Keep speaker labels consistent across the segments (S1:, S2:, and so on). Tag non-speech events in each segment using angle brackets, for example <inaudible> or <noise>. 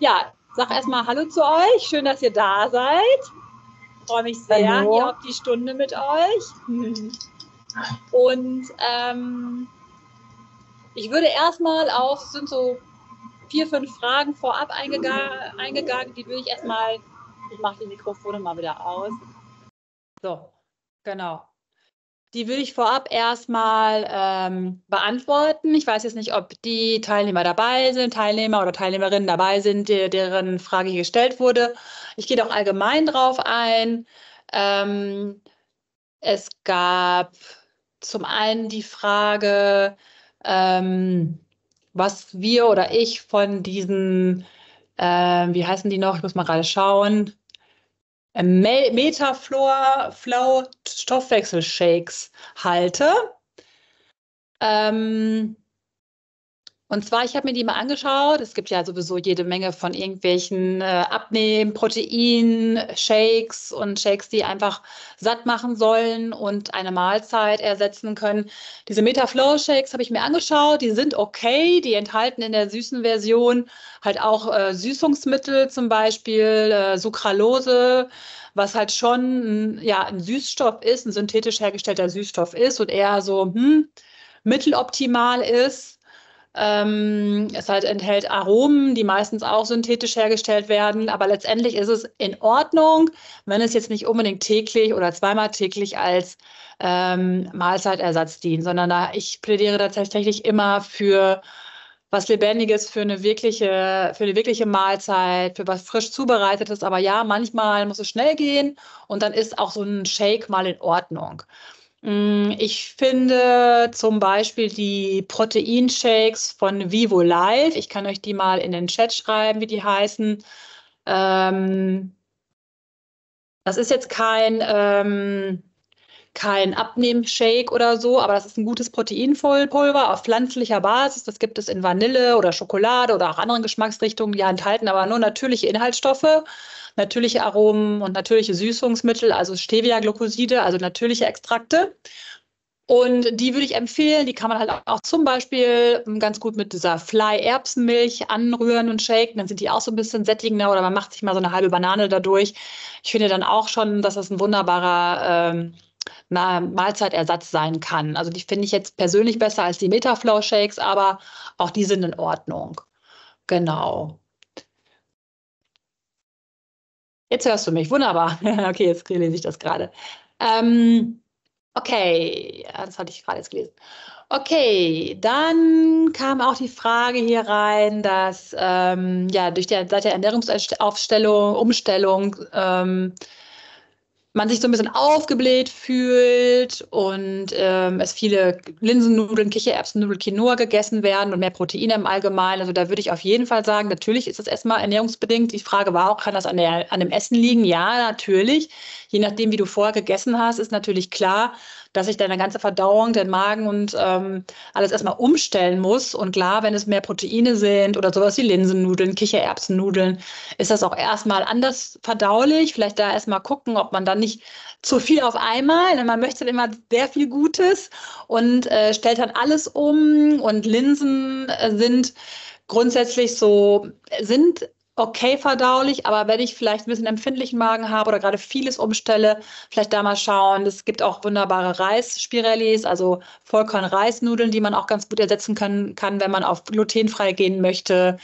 S1: ja, sag erstmal Hallo zu euch. Schön, dass ihr da seid. Freue mich sehr
S2: Hallo.
S1: hier auf die Stunde mit euch. Und ähm, ich würde erstmal auf, es sind so vier, fünf Fragen vorab eingega eingegangen, die würde ich erstmal, ich mache die Mikrofone mal wieder aus. So, genau. Die will ich vorab erstmal ähm, beantworten. Ich weiß jetzt nicht, ob die Teilnehmer dabei sind, Teilnehmer oder Teilnehmerinnen dabei sind, die, deren Frage hier gestellt wurde. Ich gehe doch allgemein drauf ein. Ähm, es gab zum einen die Frage, ähm, was wir oder ich von diesen, äh, wie heißen die noch? Ich muss mal gerade schauen. Äh, Me Metaflow Flow Stoffwechselshakes halte. Ähm, und zwar, ich habe mir die mal angeschaut. Es gibt ja sowieso jede Menge von irgendwelchen äh, Abnehmen, Protein, Shakes und Shakes, die einfach satt machen sollen und eine Mahlzeit ersetzen können. Diese Metaflow Shakes habe ich mir angeschaut. Die sind okay. Die enthalten in der süßen Version halt auch äh, Süßungsmittel, zum Beispiel äh, Sucralose, was halt schon ja, ein Süßstoff ist, ein synthetisch hergestellter Süßstoff ist und eher so hm, mitteloptimal ist. Ähm, es halt enthält Aromen, die meistens auch synthetisch hergestellt werden, aber letztendlich ist es in Ordnung, wenn es jetzt nicht unbedingt täglich oder zweimal täglich als ähm, Mahlzeitersatz dient, sondern da ich plädiere tatsächlich immer für was Lebendiges, für eine wirkliche, für eine wirkliche Mahlzeit, für was frisch zubereitetes. Aber ja, manchmal muss es schnell gehen und dann ist auch so ein Shake mal in Ordnung. Mm, ich finde zum Beispiel die Proteinshakes von Vivo Live. Ich kann euch die mal in den Chat schreiben, wie die heißen. Ähm, das ist jetzt kein, ähm, kein Abnehmshake oder so, aber das ist ein gutes Proteinpulver auf pflanzlicher Basis. Das gibt es in Vanille oder Schokolade oder auch anderen Geschmacksrichtungen. Die enthalten aber nur natürliche Inhaltsstoffe natürliche Aromen und natürliche Süßungsmittel, also Stevia-Glucoside, also natürliche Extrakte. Und die würde ich empfehlen. Die kann man halt auch zum Beispiel ganz gut mit dieser Fly-Erbsenmilch anrühren und shaken. Dann sind die auch so ein bisschen sättigender oder man macht sich mal so eine halbe Banane dadurch. Ich finde dann auch schon, dass das ein wunderbarer ähm, Mahlzeitersatz sein kann. Also die finde ich jetzt persönlich besser als die Metaflow-Shakes, aber auch die sind in Ordnung. Genau. Jetzt hörst du mich, wunderbar. <laughs> okay, jetzt lese ich das gerade. Ähm, okay, das hatte ich gerade jetzt gelesen. Okay, dann kam auch die Frage hier rein, dass ähm, ja durch die, seit der Ernährungsaufstellung, Umstellung ähm, man sich so ein bisschen aufgebläht fühlt und ähm, es viele Linsennudeln, Kichererbsennudeln, Quinoa gegessen werden und mehr Proteine im Allgemeinen. Also da würde ich auf jeden Fall sagen, natürlich ist das erstmal ernährungsbedingt. Die Frage war auch, kann das an, der, an dem Essen liegen? Ja, natürlich. Je nachdem, wie du vorher gegessen hast, ist natürlich klar, dass sich deine ganze Verdauung, dein Magen und ähm, alles erstmal umstellen muss. Und klar, wenn es mehr Proteine sind oder sowas wie Linsennudeln, Kichererbsennudeln, ist das auch erstmal anders verdaulich. Vielleicht da erstmal gucken, ob man dann nicht zu viel auf einmal, denn man möchte immer sehr viel Gutes und äh, stellt dann alles um. Und Linsen äh, sind grundsätzlich so, sind okay verdaulich, aber wenn ich vielleicht ein bisschen empfindlichen Magen habe oder gerade vieles umstelle, vielleicht da mal schauen. Es gibt auch wunderbare Reisspirellis, also Vollkorn-Reisnudeln, die man auch ganz gut ersetzen kann, kann wenn man auf glutenfrei gehen möchte.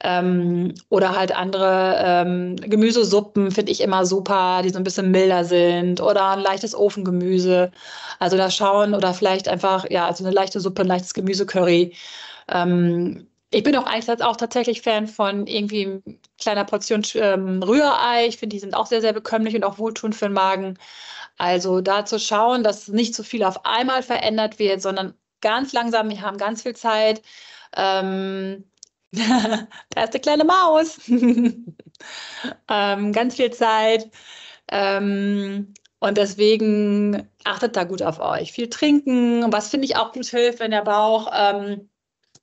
S1: Ähm, oder halt andere ähm, Gemüsesuppen finde ich immer super, die so ein bisschen milder sind. Oder ein leichtes Ofengemüse. Also da schauen oder vielleicht einfach, ja, also eine leichte Suppe, ein leichtes Gemüsecurry. Ähm, ich bin auch eigentlich auch tatsächlich Fan von irgendwie kleiner Portion ähm, Rührei. Ich finde, die sind auch sehr, sehr bekömmlich und auch wohltuend für den Magen. Also da zu schauen, dass nicht so viel auf einmal verändert wird, sondern ganz langsam, wir haben ganz viel Zeit. Ähm, <laughs> da ist eine kleine Maus. <laughs> ähm, ganz viel Zeit. Ähm, und deswegen achtet da gut auf euch. Viel trinken. Was finde ich auch gut hilft, wenn der Bauch ähm,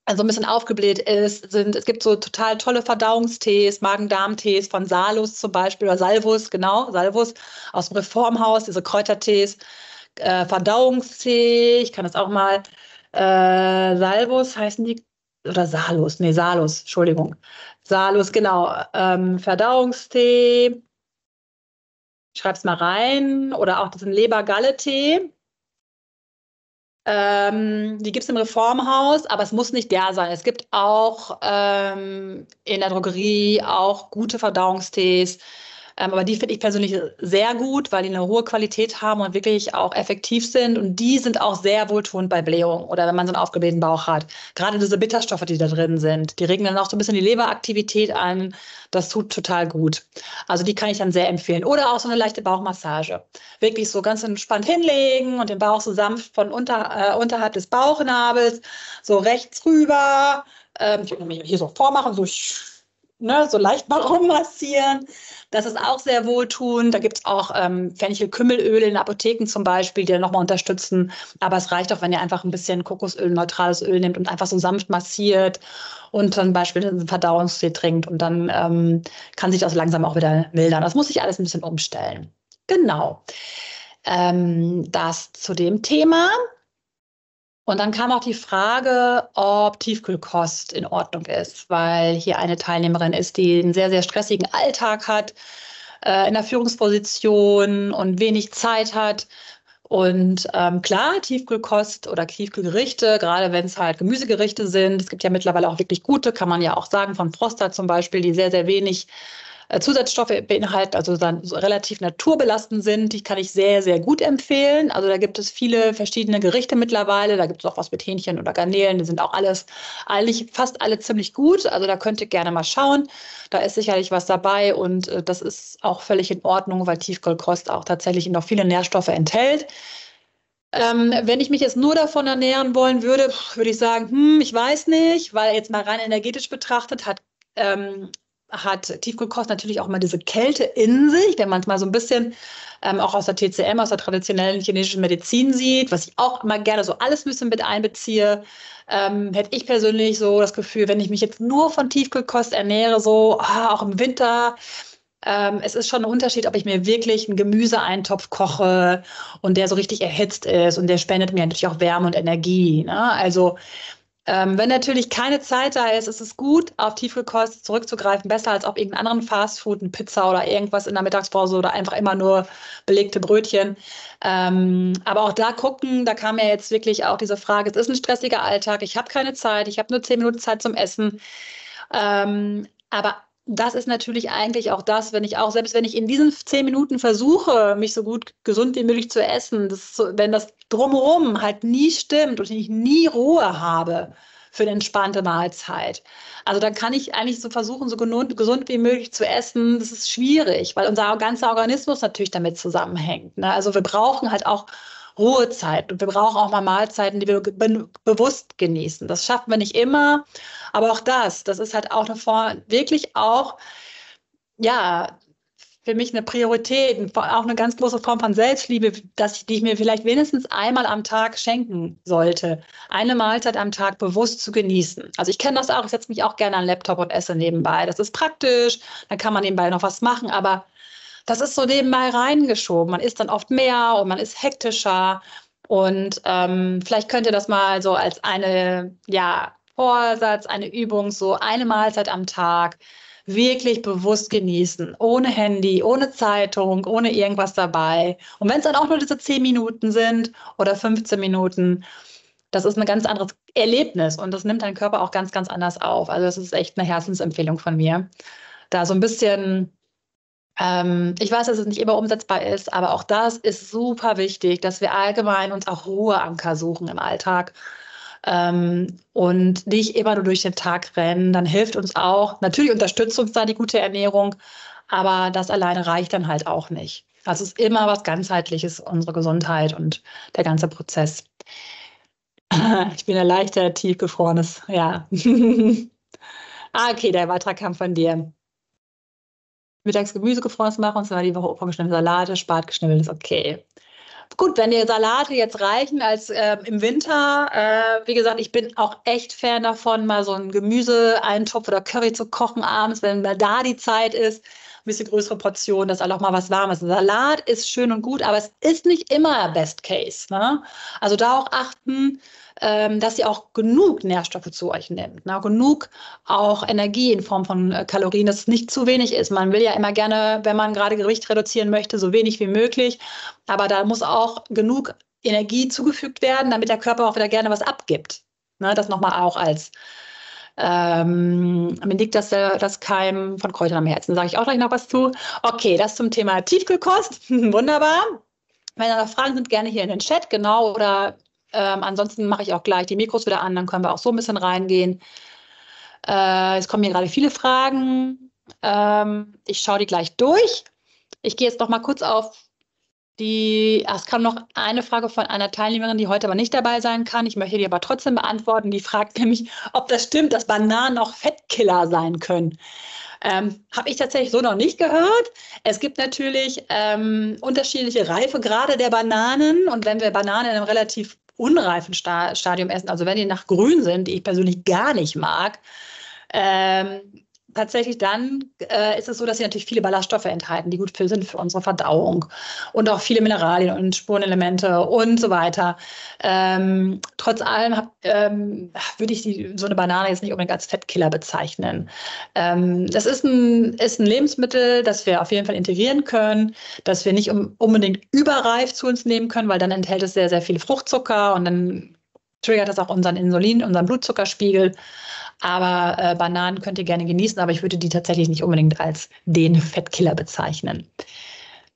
S1: also ein bisschen aufgebläht ist, sind, es gibt so total tolle Verdauungstees, Magen-Darm-Tees von Salus zum Beispiel oder Salvus, genau, Salvus aus dem Reformhaus, diese Kräutertees, äh, Verdauungstee, ich kann das auch mal, äh, Salvus heißen die, oder Salus, nee, Salus, Entschuldigung. Salus, genau. Ähm, Verdauungstee. Schreib's mal rein. Oder auch diesen Leber-Galle-Tee. Ähm, die gibt es im Reformhaus, aber es muss nicht der sein. Es gibt auch ähm, in der Drogerie auch gute Verdauungstees. Ähm, aber die finde ich persönlich sehr gut, weil die eine hohe Qualität haben und wirklich auch effektiv sind. Und die sind auch sehr wohltuend bei Blähung oder wenn man so einen aufgeblähten Bauch hat. Gerade diese Bitterstoffe, die da drin sind, die regen dann auch so ein bisschen die Leberaktivität an. Das tut total gut. Also die kann ich dann sehr empfehlen. Oder auch so eine leichte Bauchmassage. Wirklich so ganz entspannt hinlegen und den Bauch so sanft von unter, äh, unterhalb des Bauchnabels so rechts rüber. Ähm, ich will mir hier so vormachen, so ne, so leicht mal rummassieren. Das ist auch sehr wohltuend. Da gibt es auch ähm, Fenchel-Kümmelöl in Apotheken zum Beispiel, die dann nochmal unterstützen. Aber es reicht auch, wenn ihr einfach ein bisschen Kokosöl, neutrales Öl nehmt und einfach so sanft massiert und dann beispielsweise einen Verdauungstee trinkt und dann ähm, kann sich das langsam auch wieder mildern. Das muss sich alles ein bisschen umstellen. Genau. Ähm, das zu dem Thema. Und dann kam auch die Frage, ob Tiefkühlkost in Ordnung ist, weil hier eine Teilnehmerin ist, die einen sehr, sehr stressigen Alltag hat, äh, in der Führungsposition und wenig Zeit hat. Und ähm, klar, Tiefkühlkost oder Tiefkühlgerichte, gerade wenn es halt Gemüsegerichte sind, es gibt ja mittlerweile auch wirklich gute, kann man ja auch sagen, von Froster zum Beispiel, die sehr, sehr wenig Zusatzstoffe beinhalten, also dann relativ naturbelastend sind. Die kann ich sehr, sehr gut empfehlen. Also da gibt es viele verschiedene Gerichte mittlerweile. Da gibt es auch was mit Hähnchen oder Garnelen. Die sind auch alles, eigentlich fast alle ziemlich gut. Also da könnt ihr gerne mal schauen. Da ist sicherlich was dabei und äh, das ist auch völlig in Ordnung, weil Tiefkühlkost auch tatsächlich noch viele Nährstoffe enthält. Ähm, wenn ich mich jetzt nur davon ernähren wollen würde, würde ich sagen, hm, ich weiß nicht, weil jetzt mal rein energetisch betrachtet hat ähm, hat Tiefkühlkost natürlich auch mal diese Kälte in sich, wenn man es mal so ein bisschen ähm, auch aus der TCM, aus der traditionellen chinesischen Medizin sieht, was ich auch immer gerne so alles ein bisschen mit einbeziehe, ähm, hätte ich persönlich so das Gefühl, wenn ich mich jetzt nur von Tiefkühlkost ernähre, so ah, auch im Winter, ähm, es ist schon ein Unterschied, ob ich mir wirklich einen Gemüseeintopf koche und der so richtig erhitzt ist und der spendet mir natürlich auch Wärme und Energie. Ne? Also ähm, wenn natürlich keine Zeit da ist, ist es gut, auf Tiefkühlkost zurückzugreifen, besser als auf irgendeinen anderen Fastfood, eine Pizza oder irgendwas in der Mittagspause oder einfach immer nur belegte Brötchen. Ähm, aber auch da gucken, da kam ja jetzt wirklich auch diese Frage, es ist ein stressiger Alltag, ich habe keine Zeit, ich habe nur zehn Minuten Zeit zum Essen. Ähm, aber das ist natürlich eigentlich auch das, wenn ich auch, selbst wenn ich in diesen zehn Minuten versuche, mich so gut gesund wie möglich zu essen, das wenn das drumherum halt nie stimmt und ich nie Ruhe habe für eine entspannte Mahlzeit. Also dann kann ich eigentlich so versuchen, so gesund wie möglich zu essen. Das ist schwierig, weil unser ganzer Organismus natürlich damit zusammenhängt. Ne? Also wir brauchen halt auch Ruhezeit und wir brauchen auch mal Mahlzeiten, die wir be bewusst genießen. Das schaffen wir nicht immer, aber auch das, das ist halt auch eine Form, wirklich auch, ja, für mich eine Priorität, auch eine ganz große Form von Selbstliebe, dass ich, die ich mir vielleicht wenigstens einmal am Tag schenken sollte. Eine Mahlzeit am Tag bewusst zu genießen. Also ich kenne das auch, ich setze mich auch gerne an den Laptop und esse nebenbei. Das ist praktisch, dann kann man nebenbei noch was machen, aber das ist so nebenbei reingeschoben. Man isst dann oft mehr und man ist hektischer. Und ähm, vielleicht könnt ihr das mal so als eine, ja, Vorsatz, eine Übung, so eine Mahlzeit am Tag wirklich bewusst genießen. Ohne Handy, ohne Zeitung, ohne irgendwas dabei. Und wenn es dann auch nur diese 10 Minuten sind oder 15 Minuten, das ist ein ganz anderes Erlebnis und das nimmt dein Körper auch ganz, ganz anders auf. Also das ist echt eine Herzensempfehlung von mir. Da so ein bisschen ähm, ich weiß, dass es nicht immer umsetzbar ist, aber auch das ist super wichtig, dass wir allgemein uns auch Ruheanker suchen im Alltag ähm, und nicht immer nur durch den Tag rennen. Dann hilft uns auch, natürlich unterstützt uns da die gute Ernährung, aber das alleine reicht dann halt auch nicht. Das ist immer was ganzheitliches, unsere Gesundheit und der ganze Prozess. <laughs> Ich bin erleichtert, tiefgefrorenes, ja. <laughs> ah, okay, der Beitrag kam von dir mittags Gemüse gefroren machen und zwar die Woche vorgeschnittene Salate, Spat geschnittenes, okay. Gut, wenn dir Salate jetzt reichen als äh, im Winter, äh, wie gesagt, ich bin auch echt Fan davon, mal so ein Gemüseeintopf oder Curry zu kochen abends, wenn mal da die Zeit ist, bisschen größere Portionen, dass auch mal was Warmes. Salat ist schön und gut, aber es ist nicht immer Best Case. Ne? Also da auch achten, ähm, dass ihr auch genug Nährstoffe zu euch nimmt. Ne? Genug auch Energie in Form von äh, Kalorien, dass es nicht zu wenig ist. Man will ja immer gerne, wenn man gerade Gewicht reduzieren möchte, so wenig wie möglich. Aber da muss auch genug Energie zugefügt werden, damit der Körper auch wieder gerne was abgibt. Ne? Das nochmal auch als ähm, mir liegt das, äh, das Keim von Kräutern am Herzen. Sage ich auch gleich noch was zu. Okay, das zum Thema Tiefkühlkost. <laughs> Wunderbar. Wenn da noch Fragen sind, gerne hier in den Chat, genau. Oder ähm, ansonsten mache ich auch gleich die Mikros wieder an, dann können wir auch so ein bisschen reingehen. Äh, es kommen hier gerade viele Fragen. Ähm, ich schaue die gleich durch. Ich gehe jetzt noch mal kurz auf die, ach, es kam noch eine Frage von einer Teilnehmerin, die heute aber nicht dabei sein kann. Ich möchte die aber trotzdem beantworten. Die fragt nämlich, ob das stimmt, dass Bananen auch Fettkiller sein können. Ähm, Habe ich tatsächlich so noch nicht gehört. Es gibt natürlich ähm, unterschiedliche Reifegrade der Bananen. Und wenn wir Bananen in einem relativ unreifen Stadium essen, also wenn die nach grün sind, die ich persönlich gar nicht mag, ähm, tatsächlich dann äh, ist es so, dass sie natürlich viele Ballaststoffe enthalten, die gut für sind für unsere Verdauung und auch viele Mineralien und Spurenelemente und so weiter. Ähm, trotz allem ähm, würde ich die, so eine Banane jetzt nicht unbedingt als Fettkiller bezeichnen. Ähm, das ist ein, ist ein Lebensmittel, das wir auf jeden Fall integrieren können, das wir nicht um, unbedingt überreif zu uns nehmen können, weil dann enthält es sehr, sehr viel Fruchtzucker und dann triggert das auch unseren Insulin, unseren Blutzuckerspiegel. Aber äh, Bananen könnt ihr gerne genießen, aber ich würde die tatsächlich nicht unbedingt als den Fettkiller bezeichnen.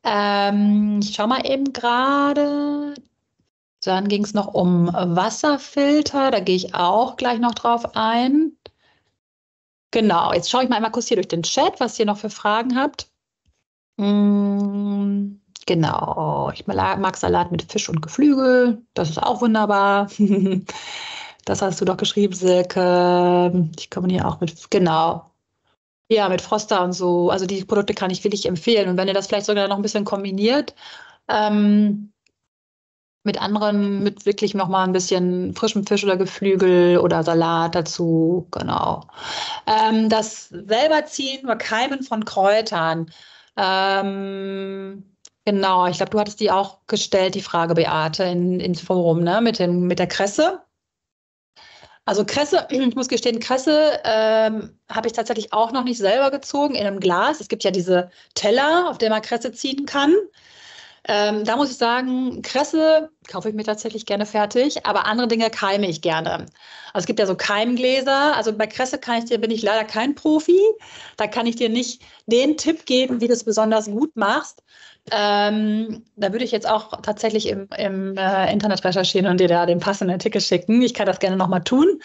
S1: Ähm, ich schaue mal eben gerade. Dann ging es noch um Wasserfilter. Da gehe ich auch gleich noch drauf ein. Genau, jetzt schaue ich mal einmal kurz hier durch den Chat, was ihr noch für Fragen habt. Mm, genau, ich mag Salat mit Fisch und Geflügel. Das ist auch wunderbar. <laughs> Das hast du doch geschrieben, Silke. Ich komme hier auch mit, genau. Ja, mit Froster und so. Also die Produkte kann ich wirklich empfehlen. Und wenn ihr das vielleicht sogar noch ein bisschen kombiniert, ähm, mit anderen, mit wirklich nochmal ein bisschen frischem Fisch oder Geflügel oder Salat dazu, genau. Ähm, das selber ziehen oder Keimen von Kräutern. Ähm, genau, ich glaube, du hattest die auch gestellt, die Frage, Beate, in, ins Forum, ne? Mit, dem, mit der Kresse. Also Kresse, <clears throat> ich muss gestehen, Kresse ähm, habe ich tatsächlich auch noch nicht selber gezogen in einem Glas. Es gibt ja diese Teller, auf denen man Kresse ziehen kann. Ähm, da muss ich sagen, Kresse kaufe ich mir tatsächlich gerne fertig, aber andere Dinge keime ich gerne. Also es gibt ja so Keimgläser. Also bei Kresse kann ich dir, bin ich leider kein Profi. Da kann ich dir nicht den Tipp geben, wie du es besonders gut machst. Ähm, da würde ich jetzt auch tatsächlich im, im äh, Internet recherchieren und dir da den passenden Artikel schicken. Ich kann das gerne nochmal tun.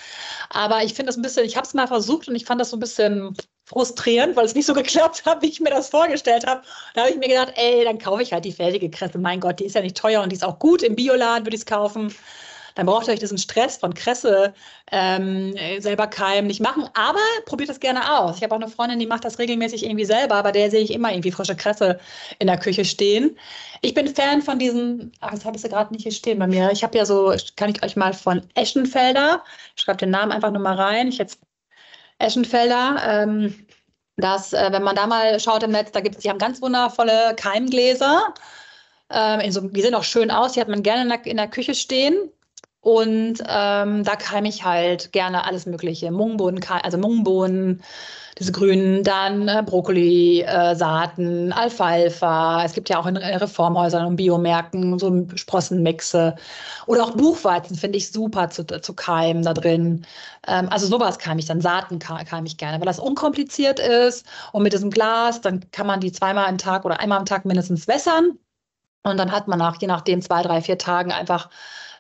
S1: Aber ich finde das ein bisschen, ich habe es mal versucht und ich fand das so ein bisschen frustrierend, weil es nicht so geklappt hat, wie ich mir das vorgestellt habe. Da habe ich mir gedacht, ey, dann kaufe ich halt die fertige Kresse. Mein Gott, die ist ja nicht teuer und die ist auch gut. Im Bioladen würde ich es kaufen dann braucht ihr euch diesen Stress von Kresse ähm, selber keimen nicht machen. Aber probiert es gerne aus. Ich habe auch eine Freundin, die macht das regelmäßig irgendwie selber, aber der sehe ich immer irgendwie frische Kresse in der Küche stehen. Ich bin Fan von diesen, ach, das habe ich gerade nicht hier stehen bei mir. Ich habe ja so, kann ich euch mal von Eschenfelder, ich schreibe den Namen einfach nur mal rein. Ich jetzt Eschenfelder. Ähm, dass, äh, wenn man da mal schaut im Netz, da gibt es, die haben ganz wundervolle Keimgläser. Ähm, so, die sehen auch schön aus, die hat man gerne in der, in der Küche stehen. Und ähm, da keime ich halt gerne alles Mögliche. Mungbohnen, also Mungbohnen, diese grünen, dann äh, Brokkoli, äh, Saaten, Alfalfa. Es gibt ja auch in Reformhäusern und Biomärkten so Sprossenmixe. Oder auch Buchweizen finde ich super zu, zu keimen da drin. Ähm, also sowas keime ich dann, Saaten keime ich gerne, weil das unkompliziert ist. Und mit diesem Glas, dann kann man die zweimal am Tag oder einmal am Tag mindestens wässern. Und dann hat man nach, je nachdem, zwei, drei, vier Tagen einfach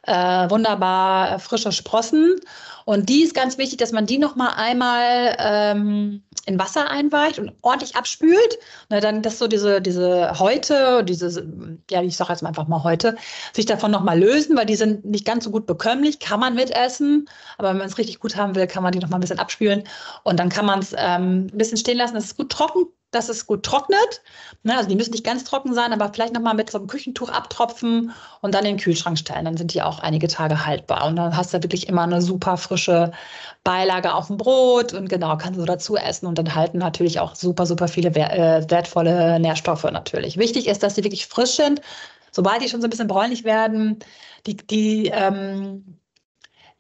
S1: äh, wunderbar frische Sprossen. Und die ist ganz wichtig, dass man die noch mal einmal ähm, in Wasser einweicht und ordentlich abspült. Na, dann, dass so diese, diese Häute, diese, ja, ich sage jetzt einfach mal Häute, sich davon noch mal lösen, weil die sind nicht ganz so gut bekömmlich, kann man mitessen. Aber wenn man es richtig gut haben will, kann man die noch mal ein bisschen abspülen. Und dann kann man es ähm, ein bisschen stehen lassen, dass es gut trocken dass es gut trocknet. Ne, also die müssen nicht ganz trocken sein, aber vielleicht nochmal mit so einem Küchentuch abtropfen und dann in den Kühlschrank stellen. Dann sind die auch einige Tage haltbar. Und dann hast du wirklich immer eine super frische Beilage auf dem Brot und genau, kannst du dazu essen und dann halten natürlich auch super, super viele äh, wertvolle Nährstoffe natürlich. Wichtig ist, dass sie wirklich frisch sind. Sobald die schon so ein bisschen bräunlich werden, die, die ähm,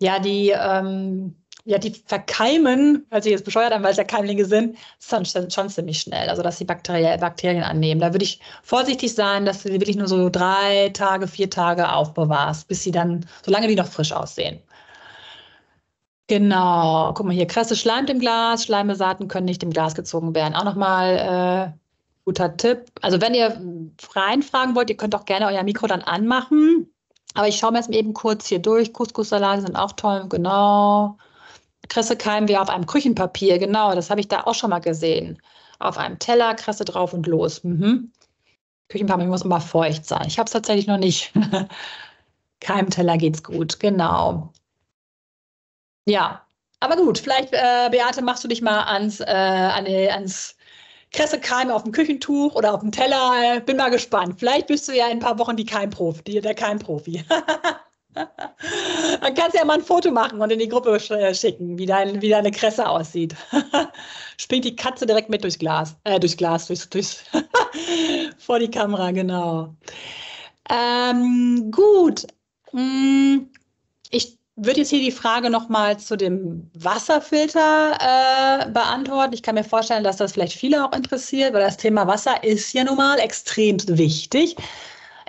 S1: ja, die ähm, ja, die verkeimen, weil sie jetzt bescheuert haben, weil es ja Keimlinge sind, schon, schon ziemlich schnell. Also, dass sie Bakterien, Bakterien annehmen. Da würde ich vorsichtig sein, dass du sie wirklich nur so drei Tage, vier Tage aufbewahrst, bis sie dann, solange die noch frisch aussehen. Genau, guck mal hier, Kresse schleimt im Glas, Schleimesaaten können nicht im Glas gezogen werden. Auch nochmal äh, guter Tipp. Also wenn ihr reinfragen wollt, ihr könnt auch gerne euer Mikro dann anmachen. Aber ich schaue mir jetzt eben kurz hier durch. Couscous-Salate sind auch toll, genau. Kresse keimen wir auf einem Küchenpapier, genau, das habe ich da auch schon mal gesehen. Auf einem Teller, Kresse drauf und los. Mhm. Küchenpapier muss immer feucht sein. Ich habe es tatsächlich noch nicht. <laughs> Keimteller geht's gut, genau. Ja, aber gut, vielleicht, äh, Beate, machst du dich mal ans, äh, an, ans Kressekeim auf dem Küchentuch oder auf dem Teller. Bin mal gespannt. Vielleicht bist du ja in ein paar Wochen die Keimprofi, der Keimprofi. <laughs> <laughs> Dann kannst du ja mal ein Foto machen und in die Gruppe äh, schicken, wie, dein, wie deine Kresse aussieht. <laughs> Springt die Katze direkt mit durchs Glas, äh, durchs Glas, durchs, durchs <laughs> vor die Kamera, genau. Ähm, gut. Hm, ich würde jetzt hier die Frage nochmal zu dem Wasserfilter äh, beantworten. Ich kann mir vorstellen, dass das vielleicht viele auch interessiert, weil das Thema Wasser ist ja nun mal extrem wichtig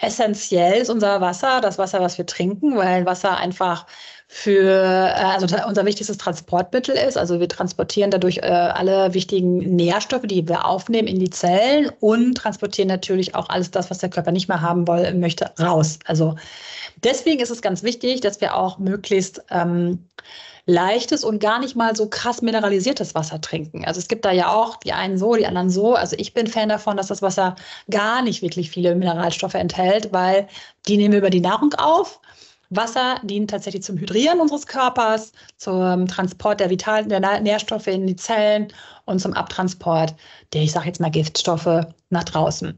S1: essentiell ist unser Wasser, das Wasser, was wir trinken, weil Wasser einfach für, äh, also unser wichtigstes Transportmittel ist. Also wir transportieren dadurch äh, alle wichtigen Nährstoffe, die wir aufnehmen, in die Zellen und transportieren natürlich auch alles das, was der Körper nicht mehr haben will, möchte, raus. Also deswegen ist es ganz wichtig, dass wir auch möglichst ähm, leichtes und gar nicht mal so krass mineralisiertes Wasser trinken. Also es gibt da ja auch die einen so, die anderen so. Also ich bin Fan davon, dass das Wasser gar nicht wirklich viele Mineralstoffe enthält, weil die nehmen wir über die Nahrung auf. Wasser dient tatsächlich zum Hydrieren unseres Körpers, zum Transport der vitalen der Nährstoffe in die Zellen und zum Abtransport der, ich sage jetzt mal, Giftstoffe nach draußen.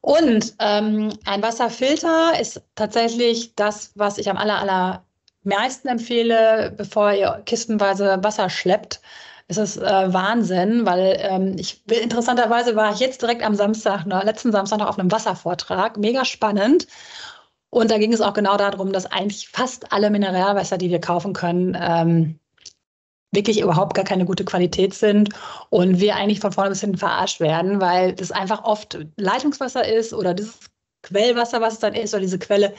S1: Und ähm, ein Wasserfilter ist tatsächlich das, was ich am aller, aller meisten empfehle, bevor ihr kistenweise Wasser schleppt, ist es äh, Wahnsinn, weil ähm, ich interessanterweise war ich jetzt direkt am Samstag, ne, letzten Samstag noch auf einem Wasservortrag, mega spannend. Und da ging es auch genau darum, dass eigentlich fast alle Mineralwässer, die wir kaufen können, ähm, wirklich überhaupt gar keine gute Qualität sind und wir eigentlich von vorne bis hinten verarscht werden, weil das einfach oft Leitungswasser ist oder dieses Quellwasser, was es dann ist, oder diese Quelle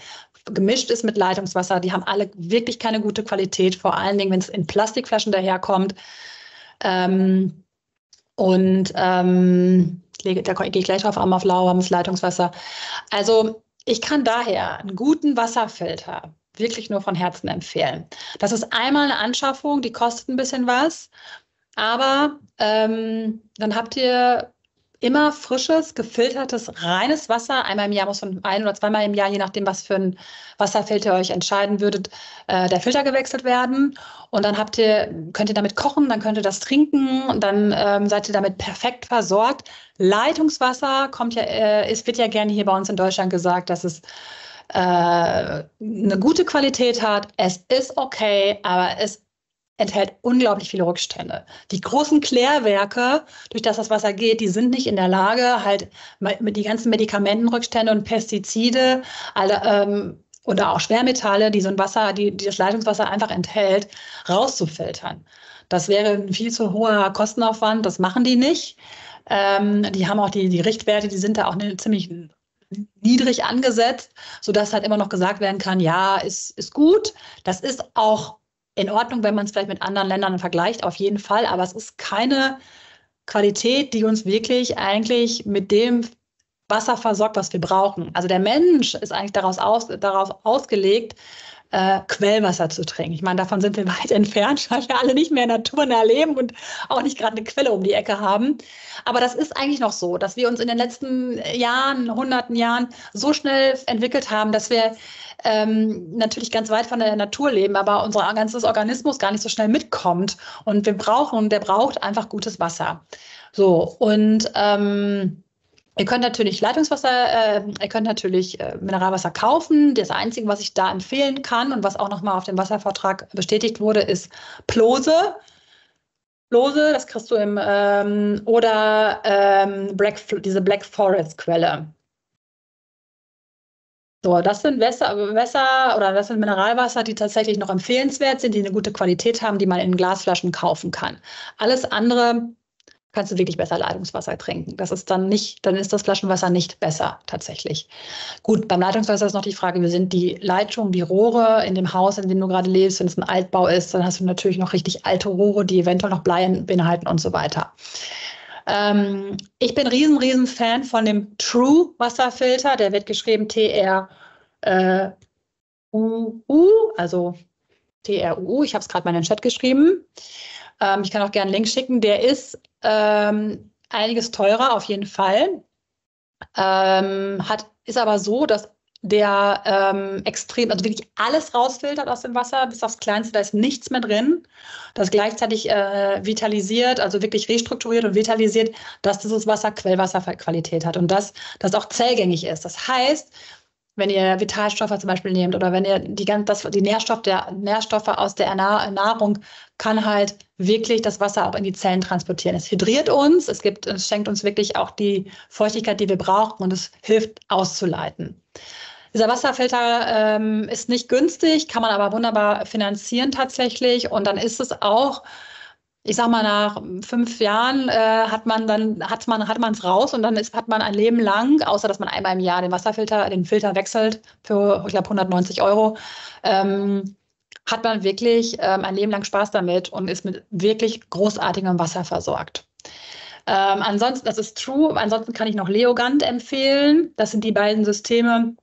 S1: gemischt ist mit Leitungswasser, die haben alle wirklich keine gute Qualität, vor allen Dingen, wenn es in Plastikflaschen daherkommt. Ähm, und ähm, da gehe ich gleich drauf, auf lauwarmes Leitungswasser. Also ich kann daher einen guten Wasserfilter wirklich nur von Herzen empfehlen. Das ist einmal eine Anschaffung, die kostet ein bisschen was, aber ähm, dann habt ihr immer frisches, gefiltertes, reines Wasser. Einmal im Jahr muss von ein oder zweimal im Jahr, je nachdem, was für ein Wasserfilter ihr euch entscheiden würdet, äh, der Filter gewechselt werden. Und dann habt ihr, könnt ihr damit kochen, dann könnt ihr das trinken und dann ähm, seid ihr damit perfekt versorgt. Leitungswasser kommt ja, äh, es wird ja gerne hier bei uns in Deutschland gesagt, dass es äh, eine gute Qualität hat. Es ist okay, aber es enthält unglaublich viele Rückstände. Die großen Klärwerke, durch das das Wasser geht, die sind nicht in der Lage, halt mit die ganzen Medikamentenrückstände und Pestizide alle, ähm, oder auch Schwermetalle, die so ein Wasser, die, die das Leitungswasser einfach enthält, rauszufiltern. Das wäre ein viel zu hoher Kostenaufwand, das machen die nicht. Ähm, die haben auch die, die Richtwerte, die sind da auch eine ziemlich niedrig angesetzt, sodass halt immer noch gesagt werden kann, ja, ist, ist gut. Das ist auch in Ordnung, wenn man es vielleicht mit anderen Ländern vergleicht, auf jeden Fall. Aber es ist keine Qualität, die uns wirklich eigentlich mit dem Wasser versorgt, was wir brauchen. Also der Mensch ist eigentlich daraus aus, darauf ausgelegt, äh, Quellwasser zu trinken. Ich meine, davon sind wir <laughs> weit entfernt, weil wir alle nicht mehr naturnah leben und auch nicht gerade eine Quelle um die Ecke haben. Aber das ist eigentlich noch so, dass wir uns in den letzten Jahren, hunderten Jahren so schnell entwickelt haben, dass wir ähm, natürlich ganz weit von der Natur leben, aber unser ganzes Organismus gar nicht so schnell mitkommt. Und wir brauchen, der braucht einfach gutes Wasser. So, und ähm, Ihr könnt natürlich Leitungswasser, äh, ihr könnt natürlich äh, Mineralwasser kaufen. Das Einzige, was ich da empfehlen kann und was auch nochmal auf dem Wasservortrag bestätigt wurde, ist Plose. Plose, das kriegst du im, ähm, oder ähm, Black, diese Black Forest Quelle. So, das sind Wässer, Wässer oder das sind Mineralwasser, die tatsächlich noch empfehlenswert sind, die eine gute Qualität haben, die man in Glasflaschen kaufen kann. Alles andere kannst du wirklich besser Leitungswasser trinken. Das ist dann nicht, dann ist das Flaschenwasser nicht besser tatsächlich. Gut, beim Leitungswasser ist noch die Frage, wie sind die Leitungen, die Rohre in dem Haus, in dem du gerade lebst, wenn es ein Altbau ist, dann hast du natürlich noch richtig alte Rohre, die eventuell noch Blei beinhalten und so weiter. Ähm, ich bin riesen, riesen Fan von dem True Wasserfilter. Der wird geschrieben T-R-U-U, äh, also T-R-U-U. Ich habe es gerade mal in den Chat geschrieben. Ähm, ich kann auch gerne einen Link schicken. Der ist ähm, einiges teurer auf jeden Fall. Ähm, hat, ist aber so, dass der ähm, extrem, also wirklich alles rausfiltert aus dem Wasser, bis aufs Kleinste, da ist nichts mehr drin. Das gleichzeitig äh, vitalisiert, also wirklich restrukturiert und vitalisiert, dass dieses Wasser Quellwasserqualität hat und dass das auch zellgängig ist. Das heißt, wenn ihr Vitalstoffe zum Beispiel nehmt oder wenn ihr die, das, die Nährstoff der, Nährstoffe aus der Nahrung kann halt wirklich das Wasser auch in die Zellen transportieren. Es hydriert uns, es, gibt, es schenkt uns wirklich auch die Feuchtigkeit, die wir brauchen und es hilft auszuleiten. Dieser Wasserfilter ähm, ist nicht günstig, kann man aber wunderbar finanzieren tatsächlich. Und dann ist es auch ich sag mal, nach fünf Jahren äh, hat man dann, hat man, hat man es raus und dann ist, hat man ein Leben lang, außer dass man einmal im Jahr den Wasserfilter, den Filter wechselt für, ich glaube, 190 Euro, ähm, hat man wirklich ähm, ein Leben lang Spaß damit und ist mit wirklich großartigem Wasser versorgt. Ähm, ansonsten, das ist true. Ansonsten kann ich noch Leogant empfehlen. Das sind die beiden Systeme,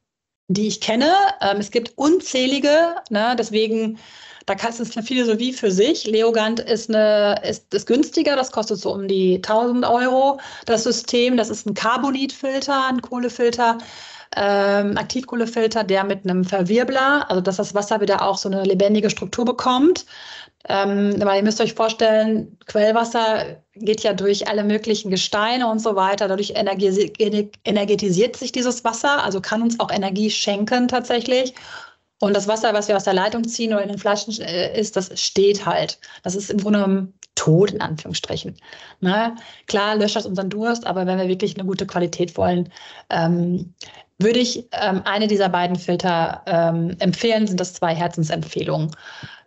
S1: die ich kenne. Ähm, es gibt unzählige, ne, deswegen da ist es eine Philosophie für sich. Leogant ist, eine, ist, ist günstiger, das kostet so um die 1000 Euro. Das System, das ist ein Carbonitfilter, ein Kohlefilter, ähm, Aktivkohlefilter, der mit einem Verwirbler, also dass das Wasser wieder auch so eine lebendige Struktur bekommt. Ähm, weil ihr müsst euch vorstellen, Quellwasser geht ja durch alle möglichen Gesteine und so weiter. Dadurch energetisiert sich dieses Wasser, also kann uns auch Energie schenken tatsächlich. Und das Wasser, was wir aus der Leitung ziehen oder in den Flaschen äh, ist, das steht halt. Das ist im Grunde genommen tot, in Anführungsstrichen. Ne? Klar löscht das unseren Durst, aber wenn wir wirklich eine gute Qualität wollen, ähm, würde ich ähm, eine dieser beiden Filter ähm, empfehlen, sind das zwei Herzensempfehlungen.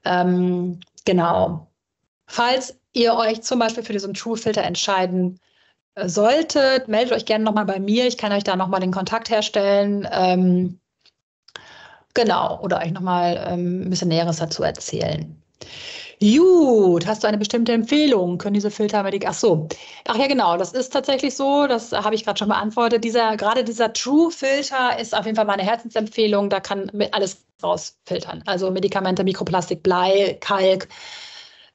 S1: Ähm, genau. Falls ihr euch zum Beispiel für diesen True-Filter entscheiden äh, solltet, meldet euch gerne nochmal bei mir. Ich kann euch da nochmal den Kontakt herstellen. Genau, oder euch nochmal ähm, ein bisschen Näheres dazu erzählen. Gut, hast du eine bestimmte Empfehlung? Können diese Filter Ach so. Ach ja, genau, das ist tatsächlich so, das habe ich gerade schon beantwortet. Dieser, gerade dieser True-Filter ist auf jeden Fall meine Herzensempfehlung. Da kann alles rausfiltern. Also Medikamente, Mikroplastik, Blei, Kalk,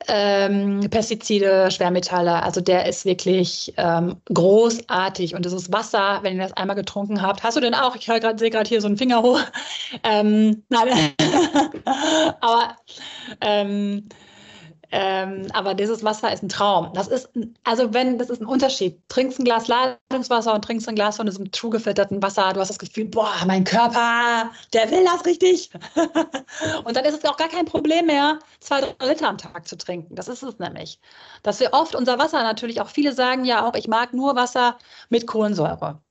S1: ähm, Pestizide, Schwermetalle. Also der ist wirklich ähm, großartig. Und das ist Wasser, wenn ihr das einmal getrunken habt. Hast du denn auch? Ich sehe gerade hier so einen Finger hoch. <laughs> Ähm, nein, <laughs> aber ähm, aber dieses Wasser ist ein Traum. Das ist, also wenn, das ist ein Unterschied. Trinkst ein Glas Leitungswasser und trinkst ein Glas von diesem true gefilterten Wasser. Du hast das Gefühl, boah, mein Körper, der will das richtig. <laughs> und dann ist es auch gar kein Problem mehr, zwei, drei Liter am Tag zu trinken. Das ist es nämlich. Dass wir oft unser Wasser natürlich auch, viele sagen ja auch, ich mag nur Wasser mit Kohlensäure.